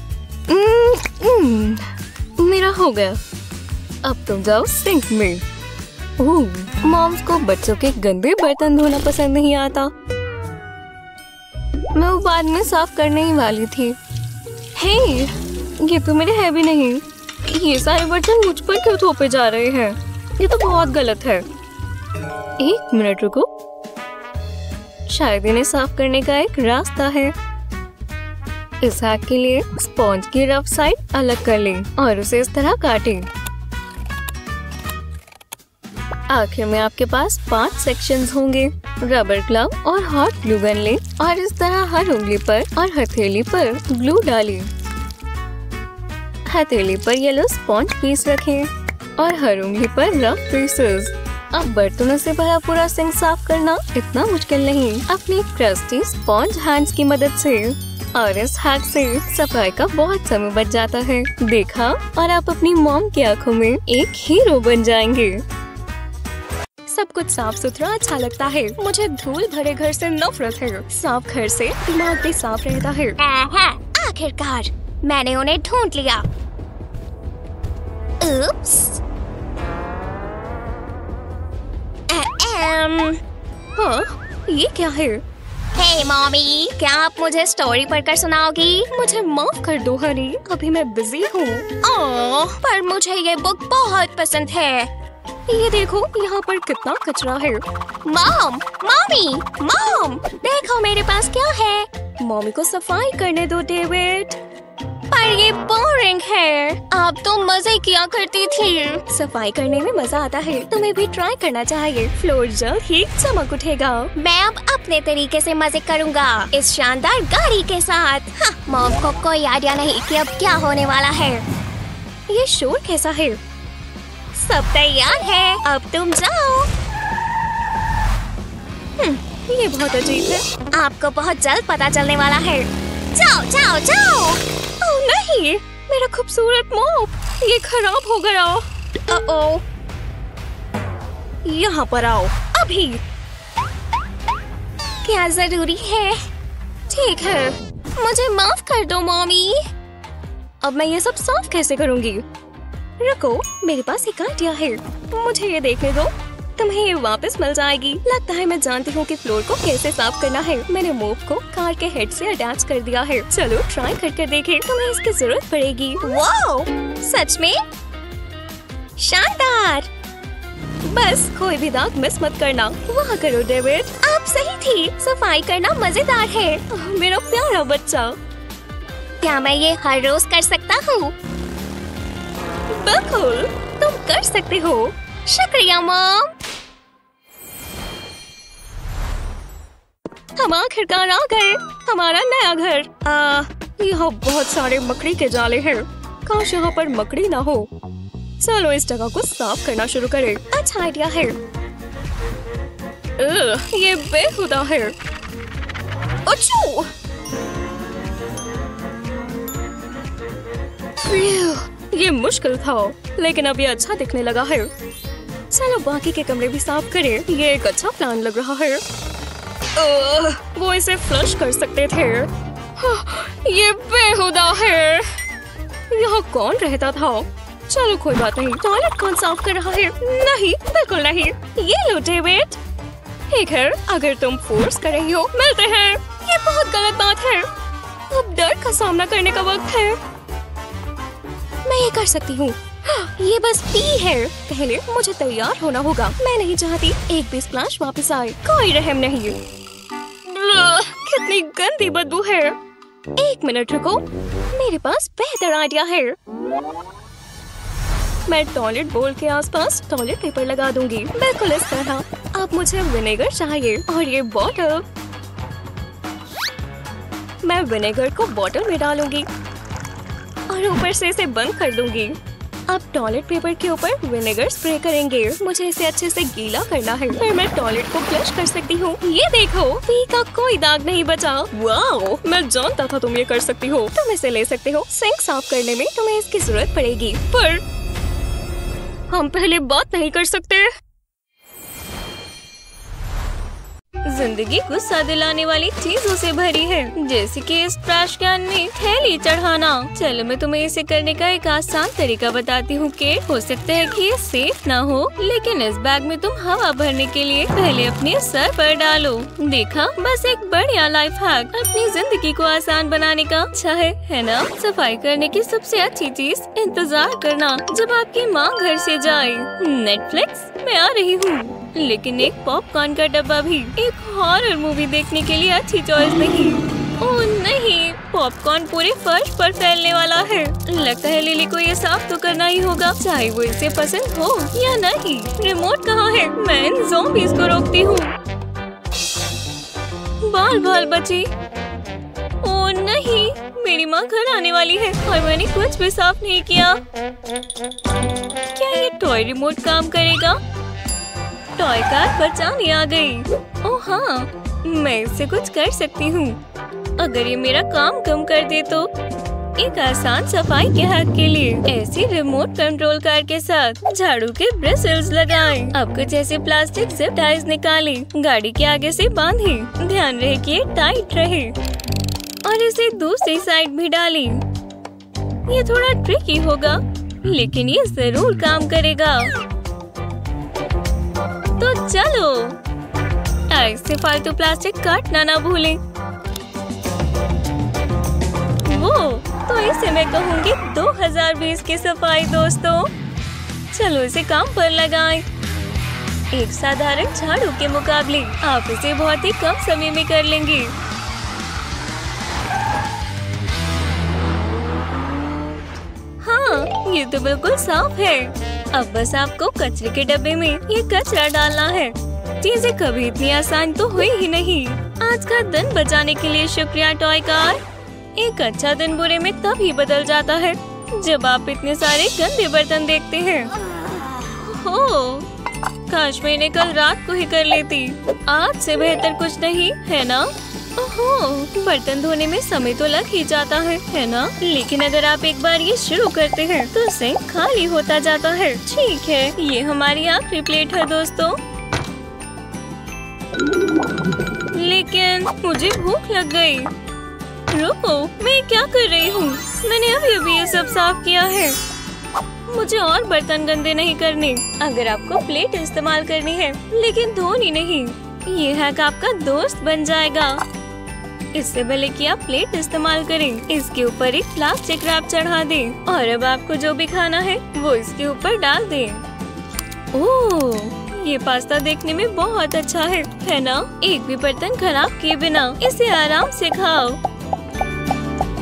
mm, mm, मेरा हो गया। अब तुम जाओ सिंक में। मॉम्स को बच्चों के गंदे बर्तन धोना पसंद नहीं आता। मैं वो बाद में साफ़ करने ही वाली थी। हे ये तो मेरे है भी नहीं। ये सारे बर्तन मुझ पर क्यों थोपे जा रहे हैं? ये तो बहुत गलत है। एक मिनट रुको। शायद इन्हें साफ़ करने का एक रास्ता है। इस हैक के लिए स्पॉन्ज की रफ साइड अलग कर लें और उसे इस तरह काटें। आखिर में आपके पास पाँच सेक्शंस होंगे। रबर ग्लव और हॉट ग्लू गन लें और इस तरह हर उंगली पर और हथेली पर ग्लू डालें। हथेली पर येलो स्पॉन्ज पीस रखें और हर उंगली पर रफ पीसेस अब बर्तनों से भरा पूरा सिंक साफ़ करना इतना मुश्किल नहीं। अपनी क्रस्टी स्पॉन्ज हैंड्स की मदद से। और इस हैक से सफ़ाई का बहुत समय बच जाता है। देखा और आप अपनी मॉम की आँखों में एक हीरो बन जाएँगे। सब कुछ साफ़ सुथरा अच्छा लगता है। मुझे धूल भरे घर से नफरत है। साफ़ घर से दिमाग भी साफ़ रहता है। आखिरकार मैंने उन्हें ढूंढ लिया। Oops. हाँ ये क्या है? हे मॉमी क्या आप मुझे स्टोरी पढ़कर सुनाओगी? मुझे माफ़ कर दो हरी अभी मैं बिज़ी हूँ। पर मुझे ये बुक बहुत पसंद है। ये देखो यहाँ पर कितना कचरा है। मॉम मॉमी मॉम देखो मेरे पास क्या है। मॉमी को सफ़ाई करने दो डेविड पर ये बोरिंग है। आप तो मज़े किया करती थी। सफ़ाई करने में मज़ा आता है। तुम्हें भी ट्राई करना चाहिए। फ्लोर जल्द ही चमक उठेगा। मैं अब अपने तरीके से मज़े करूँगा। इस शानदार गाड़ी के साथ। हाँ, मॉम को कोई आइडिया नहीं कि अब क्या होने वाला है। ये शोर कैसा है? सब तैयार है। अब तुम जाओ। हम्म, ये बहुत अजीब है। आपको बहुत जल्द पता चलने वाला है। जाओ जाओ जाओ। ओह नहीं मेरा खूबसूरत मोप ये खराब हो गया। ओ यहाँ पर आओ अभी। क्या ज़रूरी है? ठीक है मुझे माफ़ कर दो मॉमी अब मैं ये सब साफ़ कैसे करूँगी? रुको मेरे पास एक आइडिया है। मुझे ये देखने दो। तुम्हें ये वापस मिल जाएगी। लगता है मैं जानती हूँ कि फ्लोर को कैसे साफ़ करना है। मैंने मोप को कार के हेड से अटैच कर दिया है। चलो ट्राई करके देखें। तुम्हें इसकी ज़रूरत पड़ेगी। वाओ सच में? शानदार! बस, कोई भी दाग मिस मत करना। वहाँ करो डेविड आप सही थी। सफ़ाई करना मज़ेदार है। मेरा प्यारा बच्चा। क्या मैं ये हर रोज कर सकता हूँ? बिल्कुल। तुम कर सकते हो। शुक्रिया मॉम हम आखिरकार आ गए? हमारा नया घर। यहाँ बहुत सारे मकड़ी के जाले हैं। काश यहाँ पर मकड़ी ना हो। चलो इस जगह को साफ़ करना शुरू करें। अच्छा आइडिया है। ये बेहुदा है। अच्छू ये मुश्किल था। लेकिन अब ये अच्छा दिखने लगा है। चलो बाकी के कमरे भी साफ़ करें। ये एक अच्छा प्लान लग रहा है। वो इसे फ्लश कर सकते थे। ये बेहुदा है। यहाँ कौन रहता था? चलो, कोई बात नहीं। टॉयलेट कौन साफ़ कर रहा है? नहीं, बिल्कुल नहीं। ये लो डेविड ठीक है, अगर तुम फोर्स कर रही हो, मिलते हैं। ये बहुत गलत बात है। अब डर का सामना करने का वक्त है। मैं ये कर सकती हूँ। ये बस पी है। पहले मुझे तैयार होना होगा। मैं नहीं चाहती एक भी स्प्लैश वापस आए। कोई रहम नहीं। कितनी गंदी बदबू है। एक मिनट रुको। मेरे पास बेहतर आइडिया है। मैं टॉयलेट बोल के आसपास टॉयलेट पेपर लगा दूँगी। बिल्कुल इस तरह। अब मुझे विनेगर चाहिए और ये बॉटल मैं विनेगर को बॉटल में डालूँगी। और ऊपर से इसे बंद कर दूँगी। अब टॉयलेट पेपर के ऊपर विनेगर स्प्रे करेंगे। मुझे इसे अच्छे से गीला करना है, फिर मैं टॉयलेट को फ्लश कर सकती हूँ। ये देखो, पी का कोई दाग नहीं बचा। वाओ मैं जानता था तुम ये कर सकती हो। तुम इसे ले सकते हो। सिंक साफ़ करने में तुम्हें इसकी ज़रूरत पड़ेगी। पर हम पहले बात नहीं कर सकते। ज़िंदगी को सादे लाने वाली चीज़ों से भरी है, जैसे कि इस ट्रैश कैन में थैली चढ़ाना। चलो, मैं तुम्हें इसे करने का एक आसान तरीका बताती हूँ कि हो सकता है कि ये सेफ़ ना हो, लेकिन इस बैग में तुम हवा भरने के लिए पहले अपने सर पर डालो। देखा, बस एक बढ़िया लाइफ हैक अपनी ज़िंदगी को आसान बनाने का। अच्छा है है ना? सफ़ाई करने की सबसे अच्छी चीज़ इंतज़ार करना, जब आपकी माँ घर से जाए। नेटफ्लिक्स मैं आ रही हूँ। लेकिन एक पॉपकॉर्न का डब्बा भी। एक हॉरर मूवी देखने के लिए अच्छी चॉइस नहीं ओह, नहीं पॉपकॉर्न पूरे फर्श पर फैलने वाला है। लगता है लिली को ये साफ़ तो करना ही होगा, चाहे वो इसे पसंद हो या नहीं। रिमोट कहाँ है? मैं इन zombies को रोकती हूँ। बाल बाल बची ओ नहीं, मेरी माँ घर आने वाली है और मैंने कुछ भी साफ़ नहीं किया। क्या ये टॉय रिमोट काम करेगा? टॉय कार बचाने आ गई ओह हाँ मैं इससे कुछ कर सकती हूँ अगर ये मेरा काम कम कर दे तो एक आसान सफ़ाई के हक के लिए ऐसी रिमोट कंट्रोल कार के साथ झाड़ू के ब्रिसल्स लगाएँ। अब कुछ ऐसे प्लास्टिक जिप टाइज निकालें, गाड़ी के आगे से बांधें। ध्यान रहे कि टाइट रहे और इसे दूसरी साइड भी डालें। ये थोड़ा ट्रिकी होगा लेकिन ये ज़रूर काम करेगा तो चलो। ऐसे फालतू प्लास्टिक काटना ना भूले। वो तो इसे मैं कहूँगी 2020 की सफ़ाई, दोस्तों। चलो इसे काम पर लगाएँ। एक साधारण झाड़ू के मुकाबले आप इसे बहुत ही कम समय में कर लेंगे। हाँ ये तो बिल्कुल साफ़ है। अब बस आपको कचरे के डब्बे में ये कचरा डालना है। चीज़ें कभी इतनी आसान तो हुई ही नहीं। आज का दिन बचाने के लिए शुक्रिया, टॉय कार। एक अच्छा दिन बुरे में तब ही बदल जाता है, जब आप इतने सारे गंदे बर्तन देखते हैं। हो, काश मैंने कल रात को ही कर लेती। आज से बेहतर कुछ नहीं, है ना? ओहो, बर्तन धोने में समय तो लग ही जाता है है ना? लेकिन अगर आप एक बार ये शुरू करते हैं तो सिंक खाली होता जाता है। ठीक है, ये हमारी आखिरी प्लेट है दोस्तों। लेकिन मुझे भूख लग गई। रुको, मैं क्या कर रही हूँ? मैंने अभी अभी ये सब साफ़ किया है। मुझे और बर्तन गंदे नहीं करने। अगर आपको प्लेट इस्तेमाल करनी है, लेकिन धोनी नहीं, ये हैक आपका दोस्त बन जाएगा। इससे भले कि आप प्लेट इस्तेमाल करें, इसके ऊपर एक प्लास्टिक रैप चढ़ा दें और अब आपको जो भी खाना है, वो इसके ऊपर डाल दें। ओह, ये पास्ता देखने में बहुत अच्छा है है ना? एक भी बर्तन खराब किए बिना, इसे आराम से खाओ।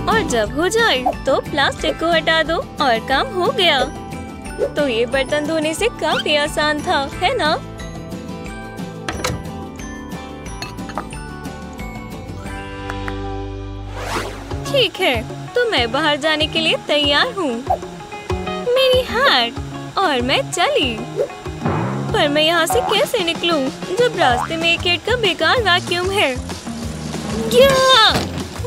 और जब हो जाए तो प्लास्टिक को हटा दो और काम हो गया। तो ये बर्तन धोने से काफ़ी आसान था, है ना? ठीक है तो मैं बाहर जाने के लिए तैयार हूँ। मेरी हार और मैं चली। पर मैं यहाँ से कैसे निकलूं, जब रास्ते में एक का बेकार वैक्यूम है? क्या?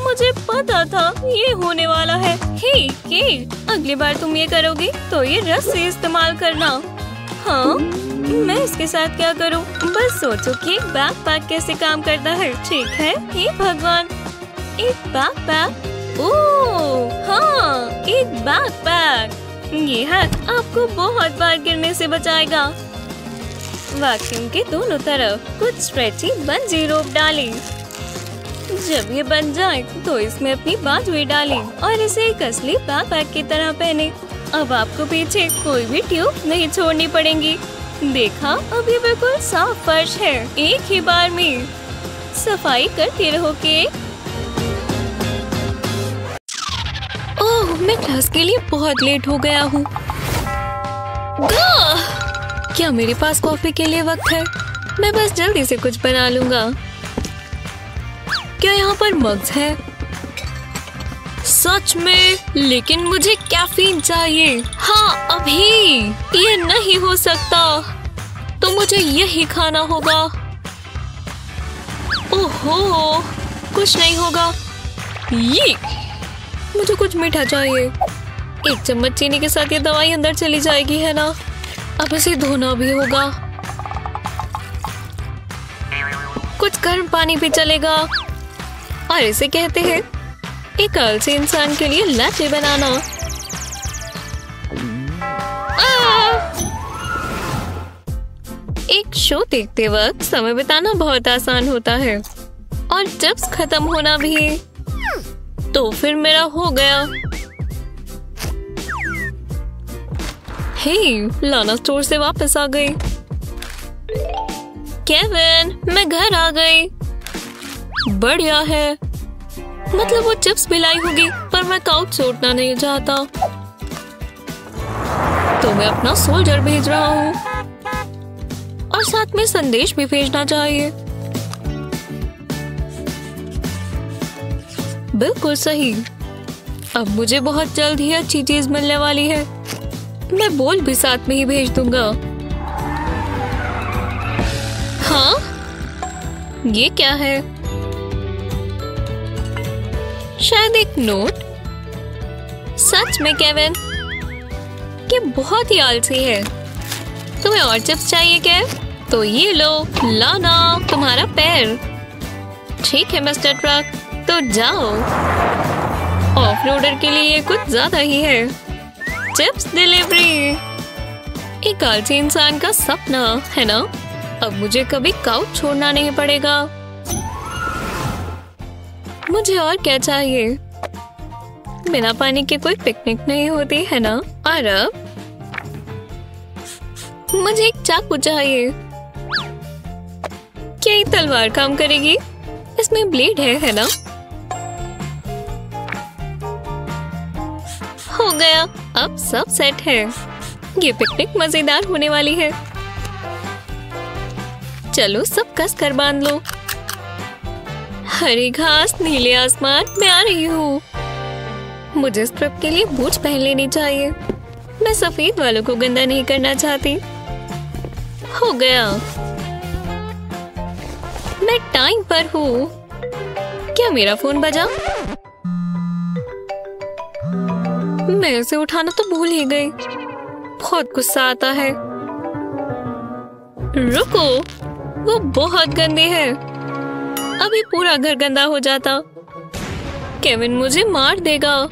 मुझे पता था ये होने वाला है। हे केट अगली बार तुम ये करोगी तो ये रस से इस्तेमाल करना। हाँ मैं इसके साथ क्या करूँ? बस सोचो कि बैग पैक कैसे काम करता है, ठीक है? हे भगवान! एक बैग पैक हाँ एक बैग पैक ये है आपको बहुत बार गिरने से बचाएगा। वैक्यूम के दोनों तरफ़ कुछ स्ट्रेची बंजी रोप डालें। जब ये बन जाए तो इसमें अपनी बाजुएँ डालें और इसे एक असली बैकपैक की तरह पहने। अब आपको पीछे कोई भी ट्यूब नहीं छोड़नी पड़ेगी। देखा, अब ये बिल्कुल साफ़ फर्श है, एक ही बार में। सफ़ाई करते रहो के ओह मैं क्लास के लिए बहुत लेट हो गया हूँ। क्या मेरे पास कॉफ़ी के लिए वक्त है? मैं बस जल्दी से कुछ बना लूँगा। क्या यहाँ पर मग्स है? सच में, लेकिन मुझे कैफीन चाहिए। हाँ अभी! ये नहीं हो सकता। तो मुझे यही खाना होगा। ओहो! कुछ नहीं होगा। ये मुझे कुछ मीठा चाहिए। एक चम्मच चीनी के साथ ये दवाई अंदर चली जाएगी, है ना? अब इसे धोना भी होगा। कुछ गर्म पानी भी चलेगा। और इसे कहते हैं, एक आलसी इंसान के लिए लाचे बनाना। एक शो देखते वक्त समय बिताना बहुत आसान होता है। और चिप्स खत्म होना भी तो फिर मेरा हो गया। हे लाना स्टोर से वापस आ गई। केविन मैं घर आ गई। बढ़िया है। मतलब वो चिप्स भी लाई होगी, पर मैं काउच उठना नहीं चाहता। तो मैं अपना सोल्जर भेज रहा हूँ। और साथ में संदेश भी भेजना चाहिए। बिल्कुल सही। अब मुझे बहुत जल्द ही अच्छी चीज़ मिलने वाली है। मैं बोल भी साथ में ही भेज दूँगा। हाँ? ये क्या है? शायद एक नोट? सच में, केविन? ये बहुत ही आलसी है। तुम्हें और चिप्स चाहिए क्या? तो ये लो, लाना तुम्हारा पैर। ठीक है, मिस्टर ट्रक। तो जाओ। ऑफ़ रोडर के लिए ये कुछ ज़्यादा ही है। चिप्स डिलीवरी एक आलसी इंसान का सपना, है ना? अब मुझे कभी काउच छोड़ना नहीं पड़ेगा। मुझे और क्या चाहिए? बिना पानी के कोई पिकनिक नहीं होती, है ना? और अब? मुझे एक चाकू चाहिए। क्या ये तलवार काम करेगी? इसमें ब्लेड है है ना? हो गया। अब सब सेट है। ये पिकनिक मज़ेदार होने वाली है। चलो सब कस कर बाँध लो। हरी घास, नीले आसमान, मैं आ रही हूँ। मुझे ट्रिप के लिए बूट पहन लेनी चाहिए। मैं सफ़ेद वालों को गंदा नहीं करना चाहती। हो गया। मैं टाइम पर हूँ। क्या मेरा फ़ोन बजा? मैं इसे उठाना तो भूल ही गई। बहुत गुस्सा आता है। रुको, वो बहुत गंदी है। अभी पूरा घर गंदा हो जाता। केविन मुझे मार देगा।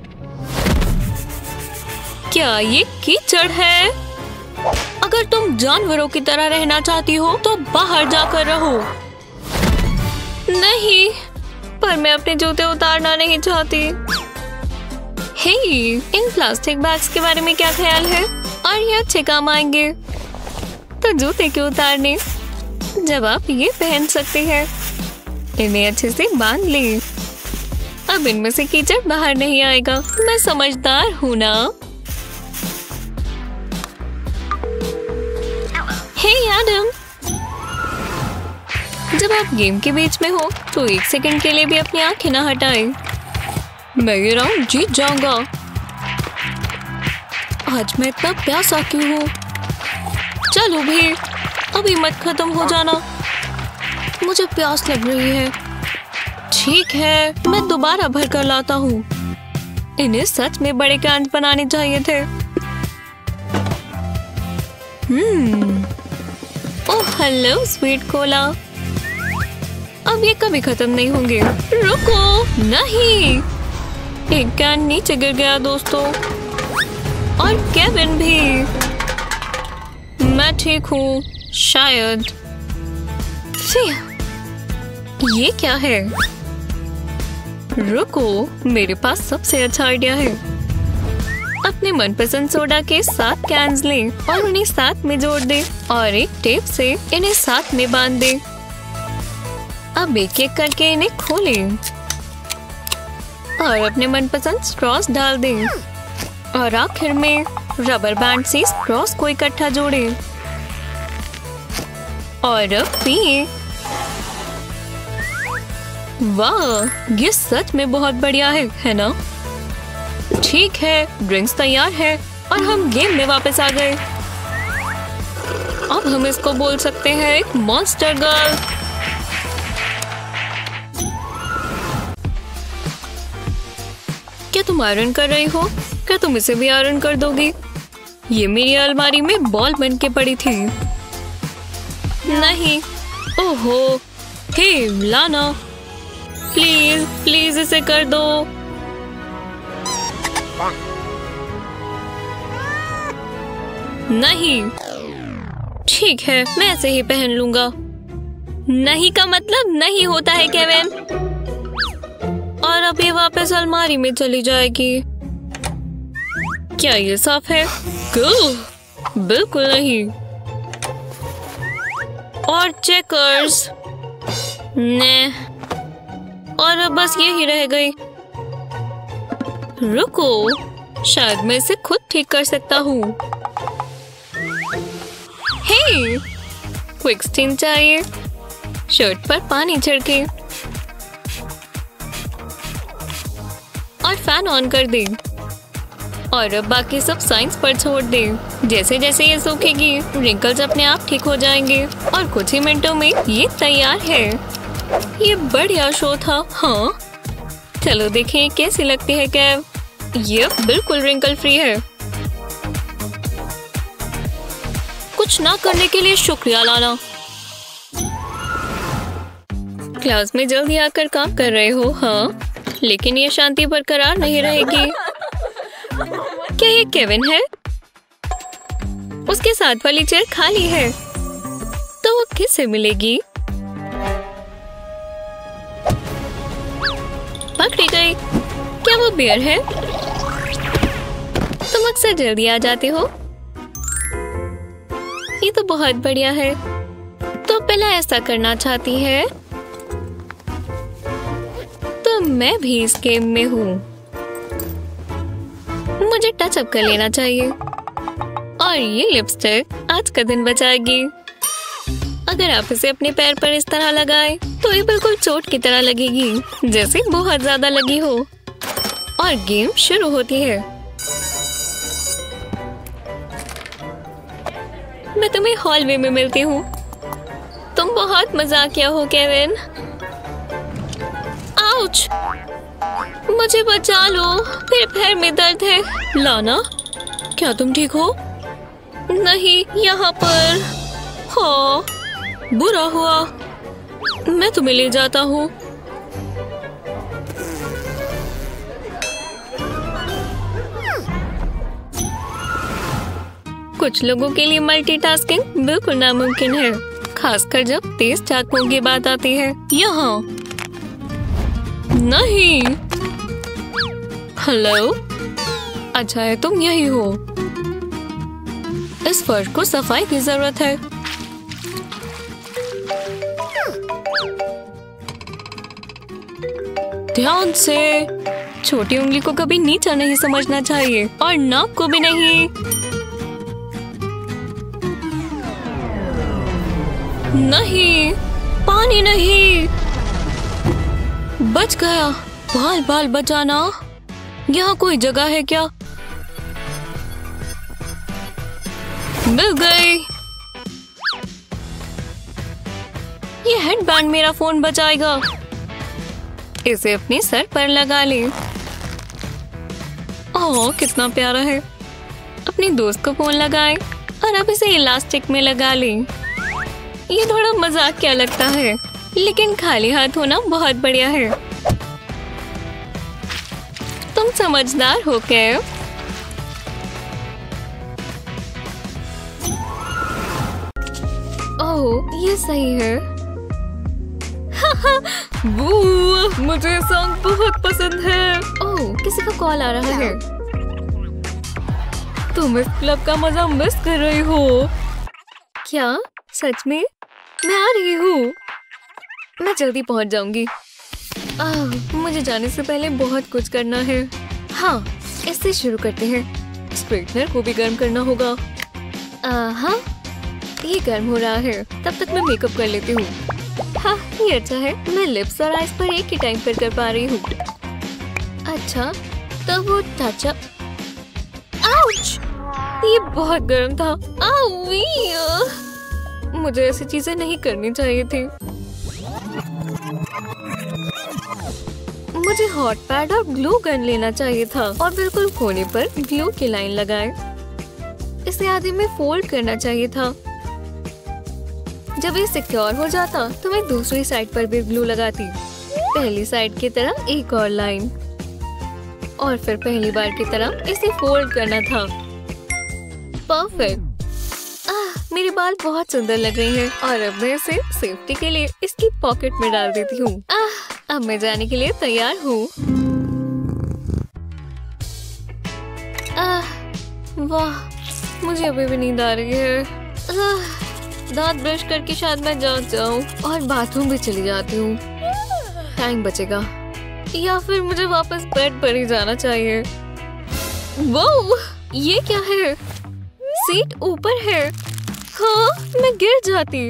क्या ये कीचड़ है? अगर तुम जानवरों की तरह रहना चाहती हो तो बाहर जाकर रहो। नहीं, पर मैं अपने जूते उतारना नहीं चाहती। हे इन प्लास्टिक बैग्स के बारे में क्या ख्याल है? और ये अच्छे काम आएँगे। तो जूते क्यों उतारने? जब आप ये पहन सकते हैं। इन्हें अच्छे से बाँध ली। अब इनमें से कीचड़ बाहर नहीं आएगा। मैं समझदार हूँ ना? हे एडम जब आप गेम के बीच में हो तो एक सेकंड के लिए भी अपनी आँखें ना हटाएँ। मैं ये राउंड जीत जाऊँगा। आज मैं इतना प्यासा क्यों हूँ? चलो भी अभी मत खत्म हो जाना। मुझे प्यास लग रही है। ठीक है, मैं दोबारा भर कर लाता हूँ। इन्हें सच में बड़े कैंस बनाने चाहिए थे। हम्म। ओह हेलो स्वीट कोला अब ये कभी खत्म नहीं होंगे। रुको, नहीं। एक कैन नीचे गिर गया दोस्तों। और केविन भी। मैं ठीक हूँ, शायद। ये क्या है? रुको, मेरे पास सबसे अच्छा आइडिया है। अपने मनपसंद सोडा के सात कैंस लें और उन्हें साथ में जोड़ दें और एक टेप से इन्हें साथ में बाँध दें। अब एक एक करके इन्हें खोलें। और अपने मनपसंद स्ट्रॉस डाल दें। और आखिर में रबर बैंड से क्रॉस को इकट्ठा जोड़े। और अब पिए वाह, ये सच में बहुत बढ़िया है है ना? ठीक है ड्रिंक्स तैयार है, और हम गेम में वापस आ गए। अब हम इसको बोल सकते हैं एक मॉन्स्टर गर्ल क्या तुम आयरन कर रही हो? क्या तुम इसे भी आयरन कर दोगी? ये मेरी अलमारी में बॉल बन के पड़ी थी। नहीं। ओहो। हे, लाना। प्लीज़ प्लीज़ इसे कर दो। नहीं। ठीक है, मैं ऐसे ही पहन लूँगा। नहीं का मतलब नहीं होता है केविन और अब ये वापस अलमारी में चली जाएगी। क्या ये साफ़ है? बिल्कुल नहीं। और चेकर्स ने और अब बस यही रह गई। रुको। शायद मैं इसे खुद ठीक कर सकता हूँ। हे क्विक चाहिए। शर्ट पर पानी छिड़के। और फ़ैन ऑन कर दे। और अब बाकी सब साइंस पर छोड़ दे। जैसे जैसे ये सूखेगी रिंकल्स अपने आप ठीक हो जाएँगे। और कुछ ही मिनटों में ये तैयार है। ये बढ़िया शो था हाँ। चलो देखें कैसी लगती है कैब ये बिल्कुल रिंकल फ्री है। कुछ ना करने के लिए शुक्रिया लाना क्लास में जल्दी आकर काम कर रहे हो हाँ। लेकिन ये शांति बरकरार नहीं रहेगी। क्या ये केविन है? उसके साथ वाली चेयर खाली है। तो वो किससे मिलेगी? पकड़ी गई। क्या वो बियर है? तुम अक्सर जल्दी आ जाते हो। ये तो बहुत बढ़िया है। तो पहले ऐसा करना चाहती है? मैं भी इस गेम में हूँ। मुझे टच अप कर लेना चाहिए। और ये लिपस्टिक आज का दिन बचाएगी। अगर आप इसे अपने पैर पर इस तरह लगाए तो ये बिल्कुल चोट की तरह लगेगी, जैसे बहुत ज़्यादा लगी हो। और गेम शुरू होती है। मैं तुम्हें हॉलवे में मिलती हूँ। तुम बहुत मजाकिया हो केविन आउच मुझे बचा लो। फिर पैर में दर्द है। लाना, क्या तुम ठीक हो? नहीं, यहाँ पर। हाँ बुरा हुआ। मैं तुम्हें ले जाता हूँ। कुछ लोगों के लिए मल्टीटास्किंग बिल्कुल नामुमकिन है। खासकर जब तेज चाकू की बात आती है। यहाँ। नहीं। हेलो अच्छा है, तुम यही हो। इस फर्श को सफ़ाई की ज़रूरत है। ध्यान से। छोटी उंगली को कभी नीचा नहीं समझना चाहिए और नाक को भी नहीं। नहीं, पानी नहीं। बच गया। बाल बाल बचाना। यहाँ कोई जगह है क्या? मिल गई। ये हेडबैंड मेरा फ़ोन बचाएगा इसे अपने सर पर लगा ले। ओह, कितना प्यारा है। अपने दोस्त को फ़ोन लगाए और अब इसे इलास्टिक में लगा ले। ये थोड़ा मज़ाक क्या लगता है? लेकिन खाली हाथ होना बहुत बढ़िया है। तुम समझदार हो क्या ओह, ये सही है। मुझे सॉन्ग बहुत पसंद है। ओह, किसी का कॉल आ रहा है। तुम इस क्लब का मज़ा मिस कर रही हो। क्या? सच में? मैं आ रही हूँ। मैं जल्दी पहुँच जाऊँगी। मुझे जाने से पहले बहुत कुछ करना है। हाँ इससे शुरू करते हैं। स्ट्रेटनर को भी गर्म करना होगा। हाँ ये गर्म हो रहा है। तब तक मैं मेकअप कर लेती हूँ। हाँ ये अच्छा है। मैं लिप्स और आइज़ पर एक ही टाइम पर कर पा रही हूँ। अच्छा तो वो टचअप आउच ये बहुत गर्म था। मुझे ऐसी चीज़ें नहीं करनी चाहिए थी। मुझे हॉट पैड और ग्लू गन लेना चाहिए था और बिल्कुल कोने पर ग्लू की लाइन लगाए। इसे आधे में फोल्ड करना चाहिए था। जब ये सिक्योर हो जाता तो मैं दूसरी साइड पर भी ग्लू लगाती। पहली साइड की तरह एक और लाइन और फिर पहली बार की तरह इसे फोल्ड करना था। परफेक्ट मेरे बाल बहुत सुंदर लग रहे हैं और अब मैं इसे सेफ्टी के लिए इसकी पॉकेट में डाल देती हूँ। अब मैं जाने के लिए तैयार हूँ। वाह, मुझे अभी भी नींद आ रही है। दांत ब्रश करके शायद मैं जाग जाऊँ और बाथरूम भी चली जाती हूँ। टाइम बचेगा। या फिर मुझे वापस बेड पर ही जाना चाहिए। वो ये क्या है? सीट ऊपर है। हाँ मैं गिर जाती।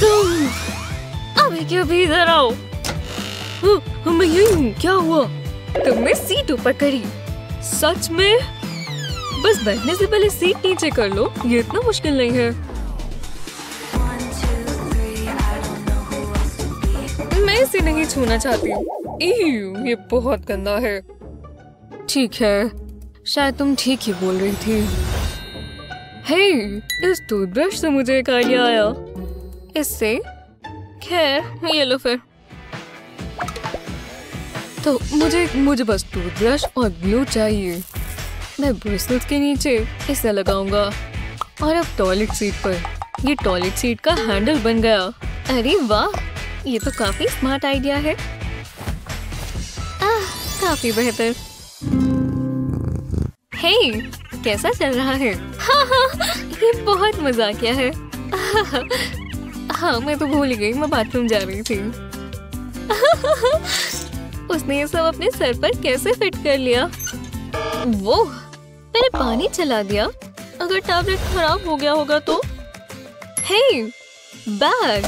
तुम, अभी क्यों भी इधर आओ। यही हूँ क्या हुआ? तुमने सीट ऊपर करी। सच में? बस बैठने से पहले सीट नीचे कर लो, ये इतना मुश्किल नहीं है। मैं इसे नहीं छूना चाहती। ये बहुत गंदा है। ठीक है, शायद तुम ठीक ही बोल रही थी। हे इस टूथब्रश से मुझे एक आइडिया आया। इससे? खैर, ये लो फिर। तो मुझे मुझे बस टूथब्रश और ग्लू चाहिए। मैं ब्रिसल्स के नीचे इसे लगाऊँगा। और अब टॉयलेट सीट पर। ये टॉयलेट सीट का हैंडल बन गया। अरे वाह! ये तो काफ़ी स्मार्ट आइडिया है। आह, काफ़ी बेहतर। हे कैसा चल रहा है? हाँ हाँ ये बहुत मजाकिया है। हाँ मैं तो भूल गई मैं बाथरूम जा रही थी। उसने ये सब अपने सर पर कैसे फिट कर लिया? वो मैंने पानी चला दिया अगर टैबलेट खराब हो गया होगा तो? हे बैग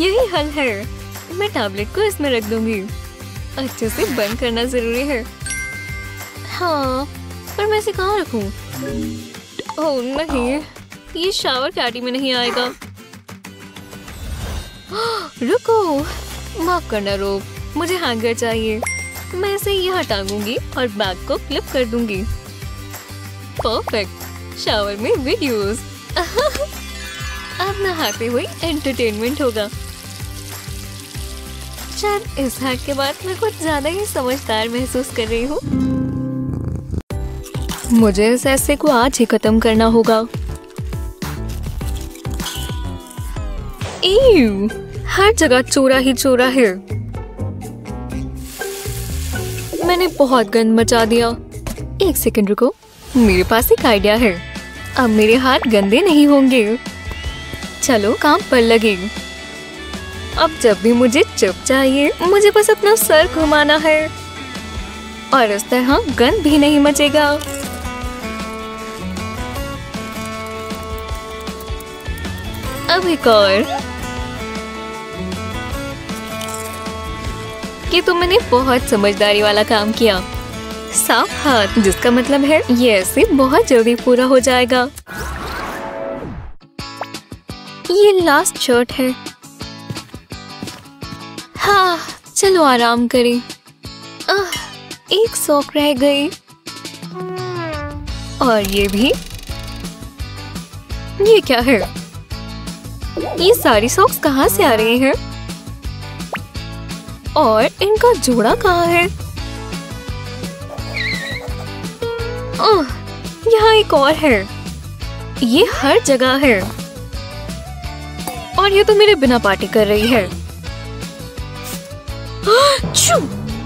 यही हल है। मैं टैबलेट को इसमें रख दूँगी। अच्छे से बंद करना ज़रूरी है। हाँ पर मैं इसे कहाँ रखूँ? ओह नहीं। ये शावर कैटी में नहीं आएगा। रुको। माफ़ करना रोक मुझे हैंगर चाहिए। मैं इसे यहाँ टांगूँगी और बैग को क्लिप कर दूँगी। परफेक्ट शावर में वीडियोस अब नहाते हुए एंटरटेनमेंट होगा। शायद इस हैक के बाद मैं कुछ ज़्यादा ही समझदार महसूस कर रही हूँ। मुझे इस ऐसे को आज ही खत्म करना होगा। हर जगह चोरा ही चोरा है। मैंने बहुत गंद मचा दिया। एक सेकंड रुको, मेरे पास एक आइडिया है। अब मेरे हाथ गंदे नहीं होंगे। चलो, काम पर लगे। अब जब भी मुझे चुप चाहिए, मुझे बस अपना सर घुमाना है। और इस तरह गंद भी नहीं मचेगा। अब एक और। कि तो मैंने बहुत समझदारी वाला काम किया। साफ़ हाथ जिसका मतलब है ये ऐसे बहुत जल्दी पूरा हो जाएगा। ये लास्ट शर्ट है। हाँ चलो आराम करें। आह, एक सॉक रह गई। और ये भी। ये क्या है? ये सारी सॉक्स कहाँ से आ रही हैं? और इनका जोड़ा कहाँ है? यहाँ एक और है। ये हर जगह है। और ये तो मेरे बिना पार्टी कर रही है।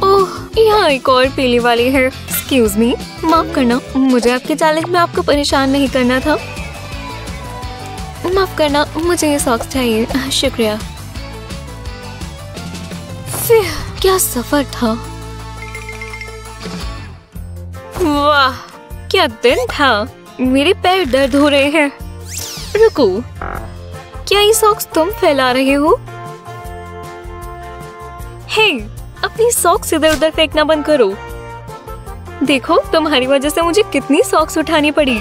ओह, यहाँ एक और पीली वाली है। एक्सक्यूज मी माफ़ करना मुझे आपके चैलेंज में आपको परेशान नहीं करना था। माफ़ करना मुझे ये सॉक्स चाहिए। शुक्रिया। क्या सफ़र था? वाह, क्या दिन था। मेरे पैर दर्द हो रहे हैं। रुको, क्या ये सॉक्स तुम फैला रहे हो? हे अपनी सॉक्स इधर उधर फेंकना बंद करो। देखो, तुम्हारी वजह से मुझे कितनी सॉक्स उठानी पड़ी।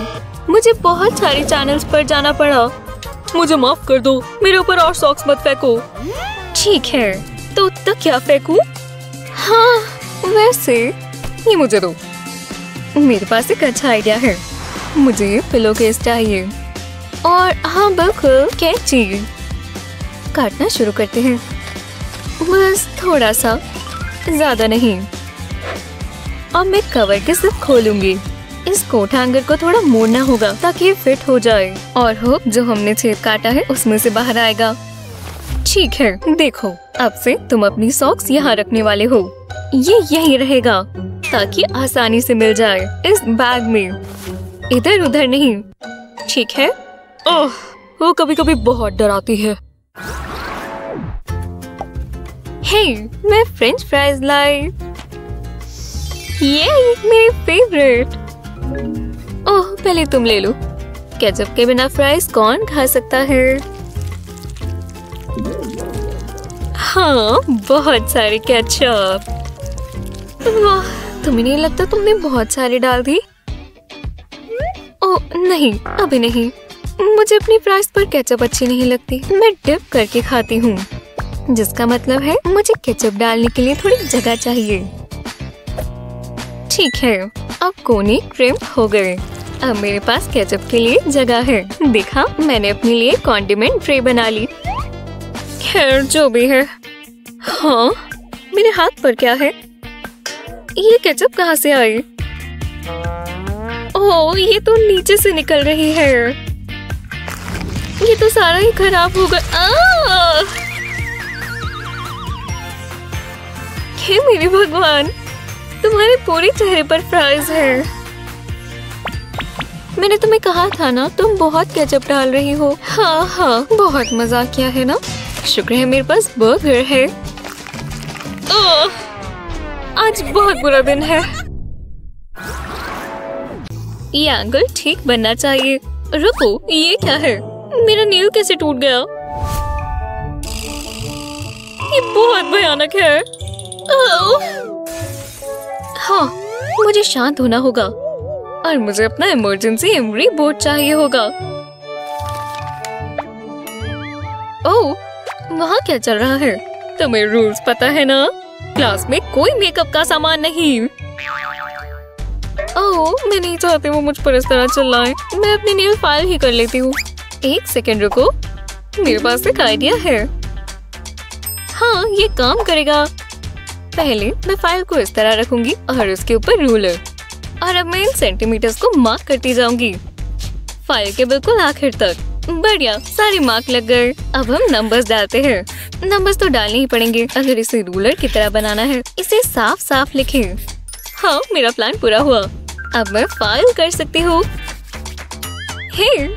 मुझे बहुत सारे चैनल्स पर जाना पड़ा। मुझे माफ़ कर दो, मेरे ऊपर और सॉक्स मत फेंको। ठीक है। तो तो क्या फेंकू हाँ? वैसे ये मुझे दो। मेरे पास एक अच्छा आइडिया है। मुझे पिलो केस चाहिए। और हाँ बिल्कुल, कैची। काटना शुरू करते हैं। बस थोड़ा सा, ज़्यादा नहीं। अब मैं कवर के सिर्फ़ खोलूँगी। इस कोट हैंगर को थोड़ा मोड़ना होगा, ताकि ये फिट हो जाए। और हो जो हमने छेद काटा है, उसमें से बाहर आएगा। ठीक है, देखो, अब से तुम अपनी सॉक्स यहाँ रखने वाले हो। ये यही रहेगा, ताकि आसानी से मिल जाए इस बैग में। इधर उधर नहीं, ठीक है? ओह, वो कभी कभी बहुत डराती है। हे, मैं फ्रेंच फ्राइज लाई। ये मेरी फेवरेट ओह, पहले तुम ले लो। केचप के बिना फ्राइज कौन खा सकता है? हाँ बहुत सारे केचप वाह, तुम्हें नहीं लगता तुमने बहुत सारे डाल दी ओ, नहीं, अभी नहीं। मुझे अपनी प्राइस पर केचप अच्छी नहीं लगती। मैं डिप करके खाती हूँ। जिसका मतलब है, मुझे केचप डालने के लिए थोड़ी जगह चाहिए। ठीक है, अब कोने ट्रिम हो गए। अब मेरे पास केचप के लिए जगह है। देखा, मैंने अपने लिए कॉन्डिमेंट ट्रे बना ली। खैर, जो भी है। हाँ मेरे हाथ पर क्या है? ये केचप कहाँ से आई? ओह, ये तो नीचे से निकल रही है। ये तो सारा ही खराब हो गया। हे मेरे भगवान, तुम्हारे पूरे चेहरे पर फ्राइज है। मैंने तुम्हें कहा था ना, तुम बहुत केचप डाल रही हो। हाँ हाँ बहुत मज़ा किया है ना? शुक्र है मेरे पास बर्गर है। आज बहुत बुरा दिन है। ये एंगल ठीक बनना चाहिए। रुको, ये क्या है? मेरा नील कैसे टूट गया? ये बहुत भयानक है। हाँ मुझे शांत होना होगा। और मुझे अपना इमरजेंसी एमरी बोर्ड चाहिए होगा। ओह वहाँ क्या चल रहा है? तुम्हें रूल्स पता है ना? क्लास में कोई मेकअप का सामान नहीं। ओह, मैं नहीं चाहती वो मुझ पर इस तरह चिल्लाए। मैं अपनी नेल फ़ाइल ही कर लेती हूँ। एक सेकेंड रुको। मेरे पास एक आइडिया है। हाँ ये काम करेगा। पहले मैं फ़ाइल को इस तरह रखूँगी और उसके ऊपर रूलर और अब मैं इन सेंटीमीटर्स को मार्क करती जाऊँगी। फ़ाइल के बिल्कुल आखिर तक। बढ़िया सारे मार्क लग गए। अब हम नंबर्स डालते हैं। नंबर्स तो डालने ही पड़ेंगे अगर इसे रूलर की तरह बनाना है। इसे साफ़ साफ़ लिखे। हाँ मेरा प्लान पूरा हुआ। अब मैं फ़ाइल कर सकती हूँ।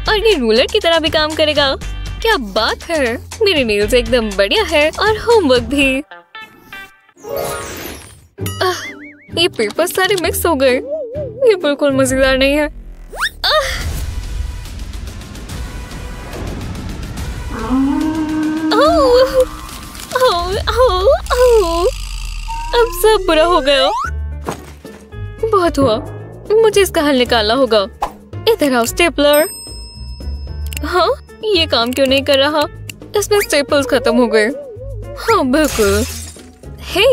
और ये रूलर की तरह भी काम करेगा। क्या बात है। मेरे नेल्स एकदम बढ़िया है और होमवर्क भी। आह, ये पेपर सारे मिक्स हो गए। ये बिल्कुल मज़ेदार नहीं है। आह! ओह! ओह! ओह! ओह! अब सब बुरा हो गया बहुत हुआ मुझे इसका हल निकालना होगा इधर आओ, स्टेपलर हाँ ये काम क्यों नहीं कर रहा इसमें स्टेपल्स खत्म हो गए हाँ बिल्कुल हे,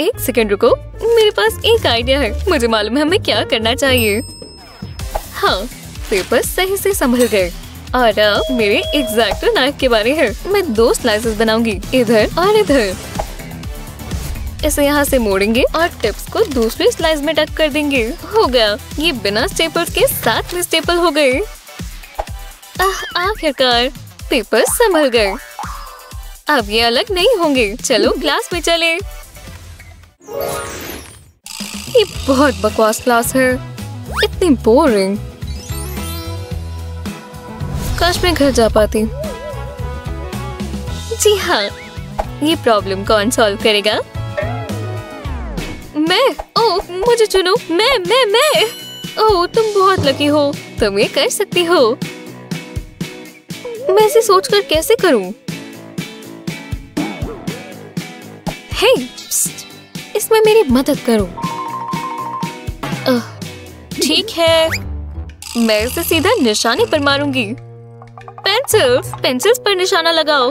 एक सेकंड रुको मेरे पास एक आइडिया है मुझे मालूम है हमें क्या करना चाहिए हाँ पेपर सही से संभल गए और अब मेरे एग्जैक्ट नाइफ के बारे है। मैं दो स्लाइसेस बनाऊँगी, इधर और इधर। इसे यहाँ से मोड़ेंगे और टिप्स को दूसरे स्लाइस में टक कर देंगे। हो गया, ये बिना स्टेपल्स के साथ में स्टेपल हो गए। आखिरकार पेपर संभल गए। अब ये अलग नहीं होंगे। चलो क्लास में चले। ये बहुत बकवास क्लास है। इतनी बोरिंग काश मैं घर जा पाती। जी हाँ ये प्रॉब्लम कौन सॉल्व करेगा? मैं? ओ मुझे चुनो। मैं मैं मैं। ओह तुम बहुत लकी हो। तुम ये कर सकती हो। मैं इसे सोचकर कैसे करूँ? हे, इसमें मेरी मदद करो। ठीक है। मैं इसे सीधा निशाने पर मारूँगी। पेंसिल्स पेंसिल्स पर निशाना लगाओ।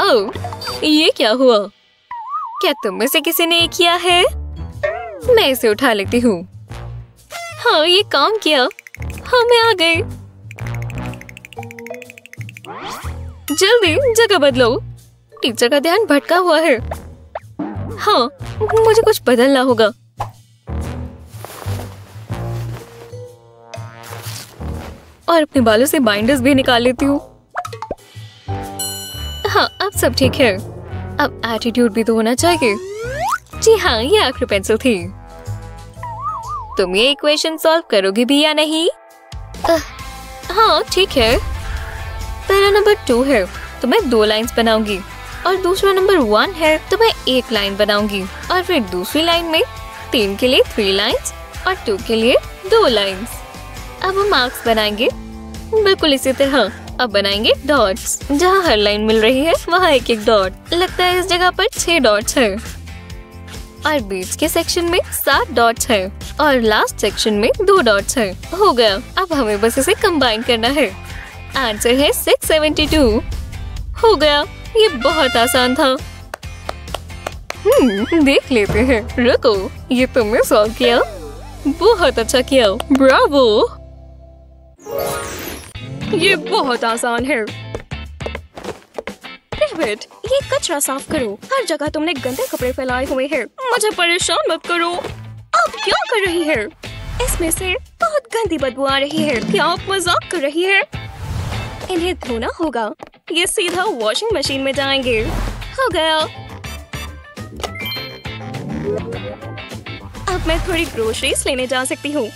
ओह ये क्या हुआ? क्या तुम में से किसी ने ये किया है? मैं इसे उठा लेती हूँ। हाँ ये काम किया। हाँ मैं आ गई। जल्दी, जगह बदलो। टीचर का ध्यान भटका हुआ है। हाँ मुझे कुछ बदलना होगा। और अपने बालों से बाइंडर्स भी निकाल लेती हूँ। हाँ अब सब ठीक है। अब एटीट्यूड भी तो होना चाहिए। जी हाँ ये आखिरी पेंसिल थी। तुम ये इक्वेशन सॉल्व करोगी भी या नहीं? आ, हाँ ठीक है। पहला नंबर टू है तो मैं दो लाइंस बनाऊँगी। और दूसरा नंबर वन है तो मैं एक लाइन बनाऊँगी। और फिर दूसरी लाइन में तीन के लिए थ्री लाइंस और टू के लिए दो लाइंस अब हम मार्क्स बनाएँगे। बिल्कुल इसी तरह। अब बनाएँगे डॉट्स जहाँ हर लाइन मिल रही है, वहाँ एक एक डॉट लगता है इस जगह पर छह डॉट्स है। और बीच के सेक्शन में सात डॉट्स है। और लास्ट सेक्शन में दो डॉट्स है। हो गया। अब हमें बस इसे कंबाइन करना है। आंसर है सिक्स सेवेंटी टू हो गया। ये बहुत आसान था। हम्म देख लेते हैं। रुको। ये तुमने सॉल्व किया। बहुत अच्छा किया। ब्रावो ये बहुत आसान है। ये कचरा साफ़ करो। हर जगह तुमने गंदे कपड़े फैलाए हुए हैं। मुझे परेशान मत करो। आप क्या कर रही है? इसमें से बहुत गंदी बदबू आ रही है। क्या आप मज़ाक कर रही है? इन्हें धोना होगा। ये सीधा वॉशिंग मशीन में जाएँगे। हो गया। अब मैं थोड़ी ग्रोसरीज लेने जा सकती हूँ।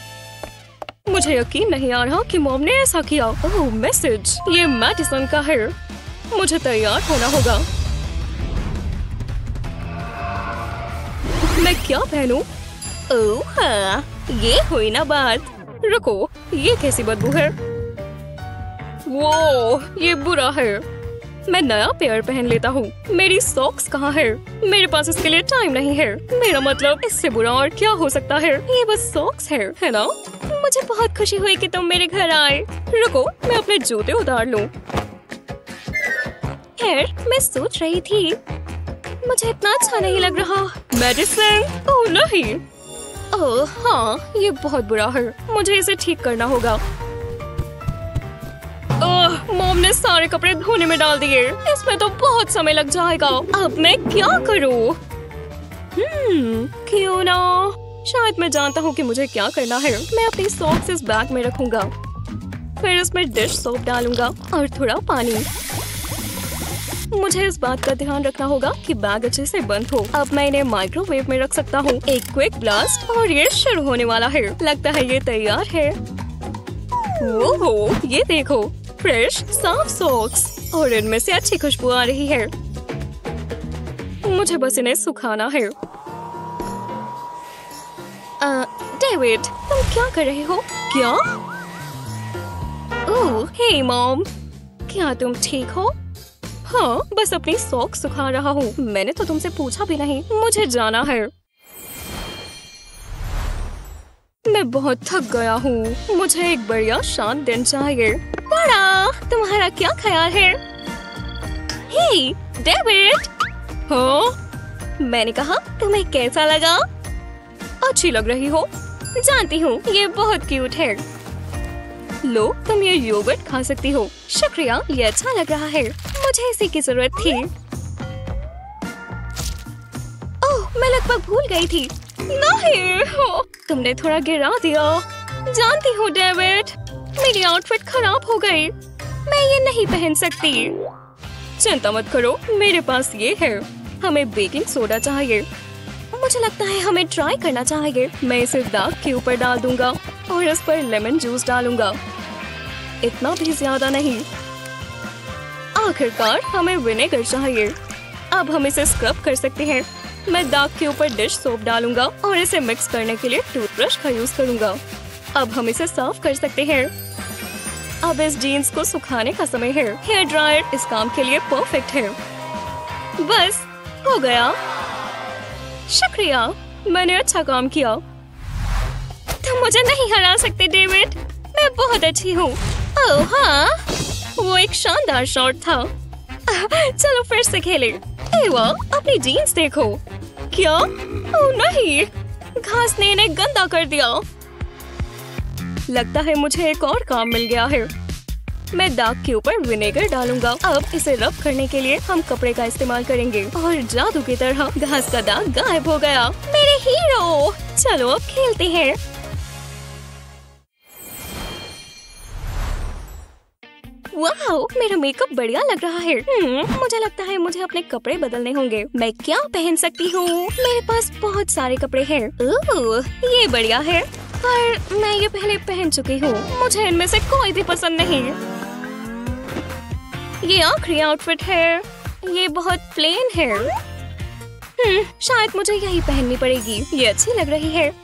मुझे यकीन नहीं आ रहा कि मॉम ने ऐसा किया। ओह, मैसेज। ये मेडिसन का है। मुझे तैयार होना होगा। मैं क्या पहनूं? ओह हाँ ये हुई ना बात। रुको, ये कैसी बदबू है? वो ये बुरा है। मैं नया पेयर पहन लेता हूँ। मेरी सॉक्स कहाँ है? मेरे पास इसके लिए टाइम नहीं है। मेरा मतलब इससे बुरा और क्या हो सकता है? ये बस सॉक्स है है ना? मुझे बहुत खुशी हुई कि तुम मेरे घर आए। रुको, मैं अपने जूते उतार लूँ। खैर, मैं सोच रही थी, मुझे इतना अच्छा नहीं लग रहा। मेडिसिन? ओह, नहीं। ओह हाँ ये बहुत बुरा है। मुझे इसे ठीक करना होगा। मोम ने सारे कपड़े धोने में डाल दिए। इसमें तो बहुत समय लग जाएगा। अब मैं क्या करूँ? हम्म क्यों ना? शायद मैं जानता हूँ कि मुझे क्या करना है। मैं अपनी सॉक्स इस बैग में रखूँगा। फिर इसमें डिश सोप डालूँगा और थोड़ा पानी। मुझे इस बात का ध्यान रखना होगा कि बैग अच्छे से बंद हो। अब मैं इन्हें माइक्रोवेव में रख सकता हूँ। एक क्विक ब्लास्ट और ये शुरू होने वाला है। लगता है ये तैयार है। ओहो, ये देखो फ्रेश साफ़ सॉक्स और इनमें से अच्छी खुशबू आ रही है। मुझे बस इन्हें सुखाना है। डेविड तुम क्या कर रहे हो? क्या? ओह हे मॉम क्या तुम ठीक हो? हाँ बस अपनी सॉक सुखा रहा हूँ। मैंने तो तुमसे पूछा भी नहीं। मुझे जाना है। मैं बहुत थक गया हूँ। मुझे एक बढ़िया शांत दिन चाहिए। बड़ा! तुम्हारा क्या ख्याल है? हे डेविड हाँ? मैंने कहा तुम्हें कैसा लगा? अच्छी लग रही हो। जानती हूँ, ये बहुत क्यूट है। लो, तुम ये योगर्ट खा सकती हो। शुक्रिया, ये अच्छा लग रहा है। मुझे इसी की ज़रूरत थी। ओह, मैं लगभग भूल गई थी। नहीं तुमने थोड़ा गिरा दिया। जानती हूँ डेविड मेरी आउटफिट खराब हो गई। मैं ये नहीं पहन सकती। चिंता मत करो, मेरे पास ये है। हमें बेकिंग सोडा चाहिए। मुझे लगता है हमें ट्राई करना चाहिए। मैं इसे दाग के ऊपर डाल दूँगा और इस पर लेमन जूस डालूँगा। इतना भी ज़्यादा नहीं। आखिरकार हमें विनेगर चाहिए। अब हम इसे स्क्रब कर सकते हैं। मैं दाग के ऊपर डिश सोप डालूँगा और इसे मिक्स करने के लिए टूथब्रश का यूज़ करूँगा। अब हम इसे साफ़ कर सकते हैं। अब इस जीन्स को सुखाने का समय है। हेयर ड्रायर इस काम के लिए परफेक्ट है। बस, हो गया। शुक्रिया, मैंने अच्छा काम किया। तुम मुझे नहीं हरा सकते, डेविड। मैं बहुत अच्छी हूँ। हाँ? वो एक शानदार शॉट था। चलो फिर से खेले। एवा अपनी जीन्स देखो। क्या? ओह, नहीं। घास ने इन्हें गंदा कर दिया। लगता है मुझे एक और काम मिल गया है। मैं दाग के ऊपर विनेगर डालूँगा। अब इसे रब करने के लिए हम कपड़े का इस्तेमाल करेंगे। और जादू की तरह घास का दाग गायब हो गया। मेरे हीरो! चलो अब खेलते हैं। वाओ! मेरा मेकअप बढ़िया लग रहा है। हम्म, मुझे लगता है मुझे अपने कपड़े बदलने होंगे। मैं क्या पहन सकती हूँ? मेरे पास बहुत सारे कपड़े हैं। ओह, ये बढ़िया है। पर मैं ये पहले पहन चुकी हूँ। मुझे इनमें से कोई भी पसंद नहीं। ये आखिरी आउटफिट है। ये बहुत प्लेन है। हम्म, शायद मुझे यही पहननी पड़ेगी। ये अच्छी लग रही है।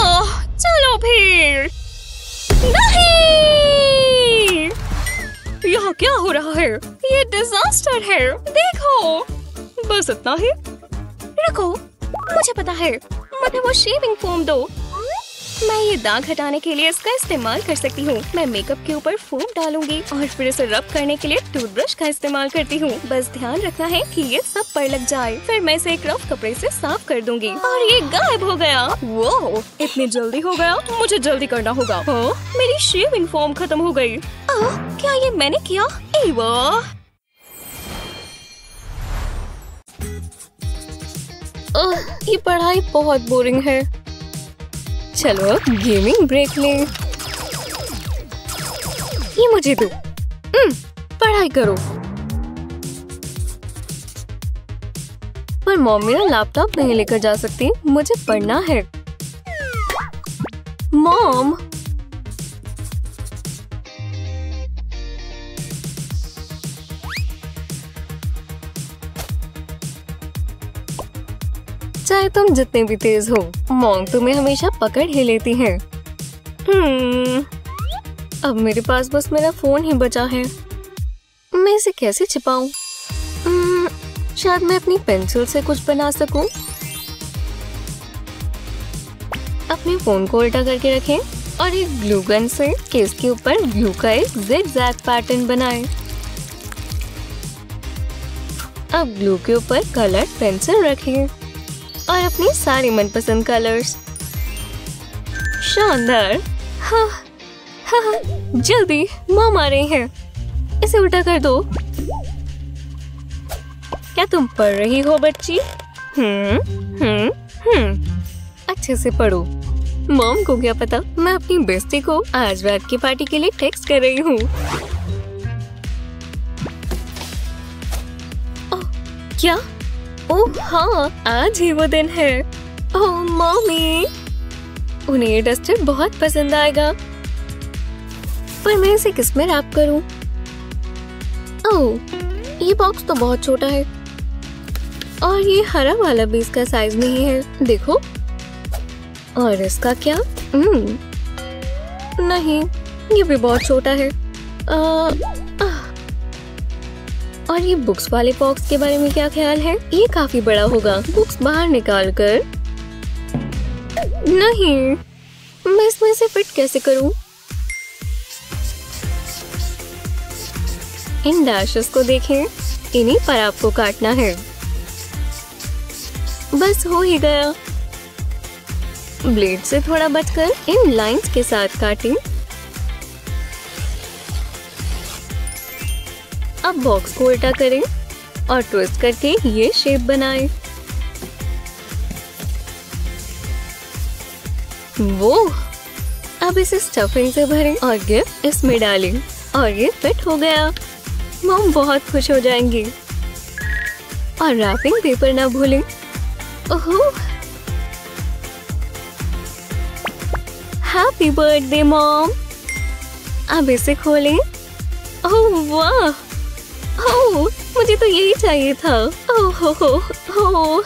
ओह चलो फिर। नहीं! यहाँ क्या हो रहा है? ये डिजास्टर है। देखो। बस इतना ही। रखो मुझे पता है। मुझे वो शेविंग फोम दो। मैं ये दाग हटाने के लिए इसका इस्तेमाल कर सकती हूँ। मैं मेकअप के ऊपर फोम डालूँगी और फिर इसे रब करने के लिए टूथब्रश का इस्तेमाल करती हूँ। बस ध्यान रखना है कि ये सब पर लग जाए। फिर मैं इसे एक रफ कपड़े से साफ़ कर दूँगी। और ये गायब हो गया। वो इतनी जल्दी हो गया। मुझे जल्दी करना होगा। हाँ मेरी शेविंग फोम खत्म हो गई क्या ये मैंने किया? एवा ओह, ये पढ़ाई बहुत बोरिंग है। चलो अब गेमिंग ब्रेक ले। ये मुझे दो। पढ़ाई करो। पर मम्मी ना लैपटॉप नहीं लेकर जा सकती, मुझे पढ़ना है। मॉम चाहे तुम जितने भी तेज हो मॉम तुम्हें हमेशा पकड़ ही लेती है हम्म, अब मेरे पास बस मेरा फ़ोन ही बचा है मैं इसे कैसे छिपाऊं? हम्म, शायद मैं अपनी पेंसिल से कुछ बना सकूँ? अपने फ़ोन को उल्टा करके रखें और एक ग्लू गन से केस के ऊपर ग्लू का एक जिग पैटर्न बनाएँ। अब ग्लू के ऊपर कलर पेंसिल रखें और अपनी सारी मनपसंद कलर्स शानदार। हाँ, हाँ, जल्दी मॉम आ रही है। इसे उल्टा कर दो। क्या तुम पढ़ रही हो बच्ची? हम्म हम्म हम्म। अच्छे से पढ़ो। मॉम को क्या पता? मैं अपनी बेस्ती को आज रात की पार्टी के लिए टेक्स्ट कर रही हूँ। क्या? हाँ आज ही वो दिन है। ओह मम्मी। उन्हें ये डस्टर बहुत पसंद आएगा। पर मैं इसे किसमें रैप करूँ? ओह ये बॉक्स तो बहुत छोटा है। और ये हरा वाला भी इसका साइज़ नहीं है देखो। और इसका क्या? हम्म। नहीं ये भी बहुत छोटा है। आ, और ये बुक्स वाले बॉक्स के बारे में क्या ख्याल है? ये काफ़ी बड़ा होगा। बुक्स बाहर निकाल कर। नहीं। मैं इसमें से फिट कैसे करूँ? इन डैशेस को देखें। इन्हीं पर आपको काटना है। बस हो ही गया। ब्लेड से थोड़ा बचकर इन लाइंस के साथ काटें। अब बॉक्स को उल्टा करें और ट्विस्ट करके ये शेप बनाएँ। वो अब इसे स्टफिंग से भरें और गिफ्ट इसमें डालें और ये फिट हो गया। मॉम बहुत खुश हो जाएँगी। और रैपिंग पेपर ना भूलें। ओहो! हैप्पी बर्थडे मॉम अब इसे खोलें। ओह, वाह! ओह, मुझे तो यही चाहिए था। ओह, हो हो हो।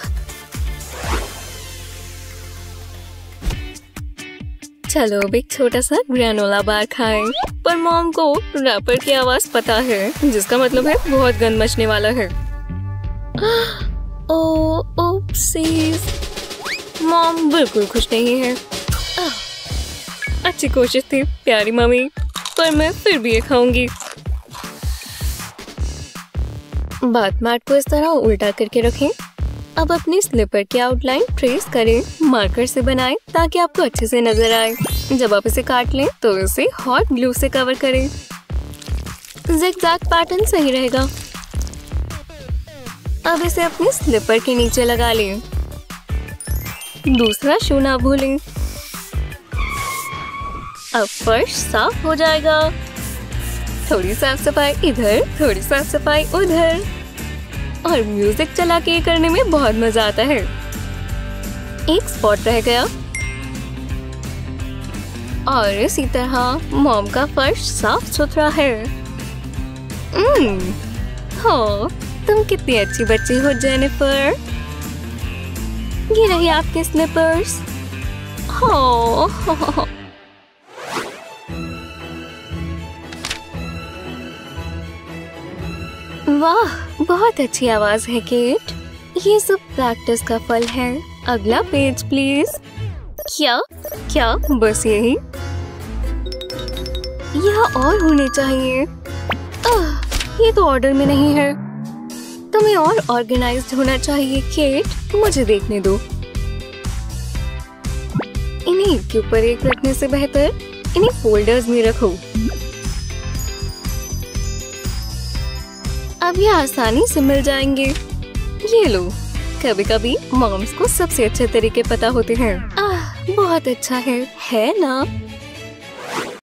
चलो, अब एक छोटा सा ग्रेनोला बार खाएँ। पर मॉम को रैपर की आवाज़ पता है, जिसका मतलब है बहुत गंद मचने वाला है। ओ ओप्सीज मॉम बिल्कुल खुश नहीं है। अच्छी कोशिश थी, प्यारी मम्मी। पर मैं फिर भी ये खाऊँगी। बात मैट को इस तरह उल्टा करके रखें। अब अपनी स्लीपर की आउटलाइन ट्रेस करें, मार्कर से बनाएँ, ताकि आपको अच्छे से नज़र आए। जब आप इसे काट लें तो इसे हॉट ग्लू से कवर करें। पैटर्न सही रहेगा। अब इसे अपनी स्लीपर के नीचे लगा लें। दूसरा शू ना भूलें। अब फर्श साफ़ हो जाएगा। थोड़ी साफ़ सफ़ाई इधर, थोड़ी साफ़ सफ़ाई उधर। और म्यूज़िक चला के करने में बहुत मज़ा आता है। एक स्पॉट रह गया। और इसी तरह मॉम का फर्श साफ़ सुथरा है। हो, तुम कितनी अच्छी बच्ची हो जेनिफर ये रही आपके स्लिपर्स हो। वाह बहुत अच्छी आवाज़ है केट। ये सब प्रैक्टिस का फल है। अगला पेज प्लीज़ क्या? क्या? बस यही। यह और होने चाहिए। आह, ये तो ऑर्डर में नहीं है। तुम्हें और ऑर्गेनाइज्ड होना चाहिए केट। मुझे देखने दो। इन्हें एक के ऊपर एक रखने से बेहतर। इन्हें फोल्डर्स में रखो। अब ये आसानी से मिल जाएँगे। ये लो कभी कभी मॉम्स को सबसे अच्छे तरीके पता होते हैं। आह, बहुत अच्छा है है ना?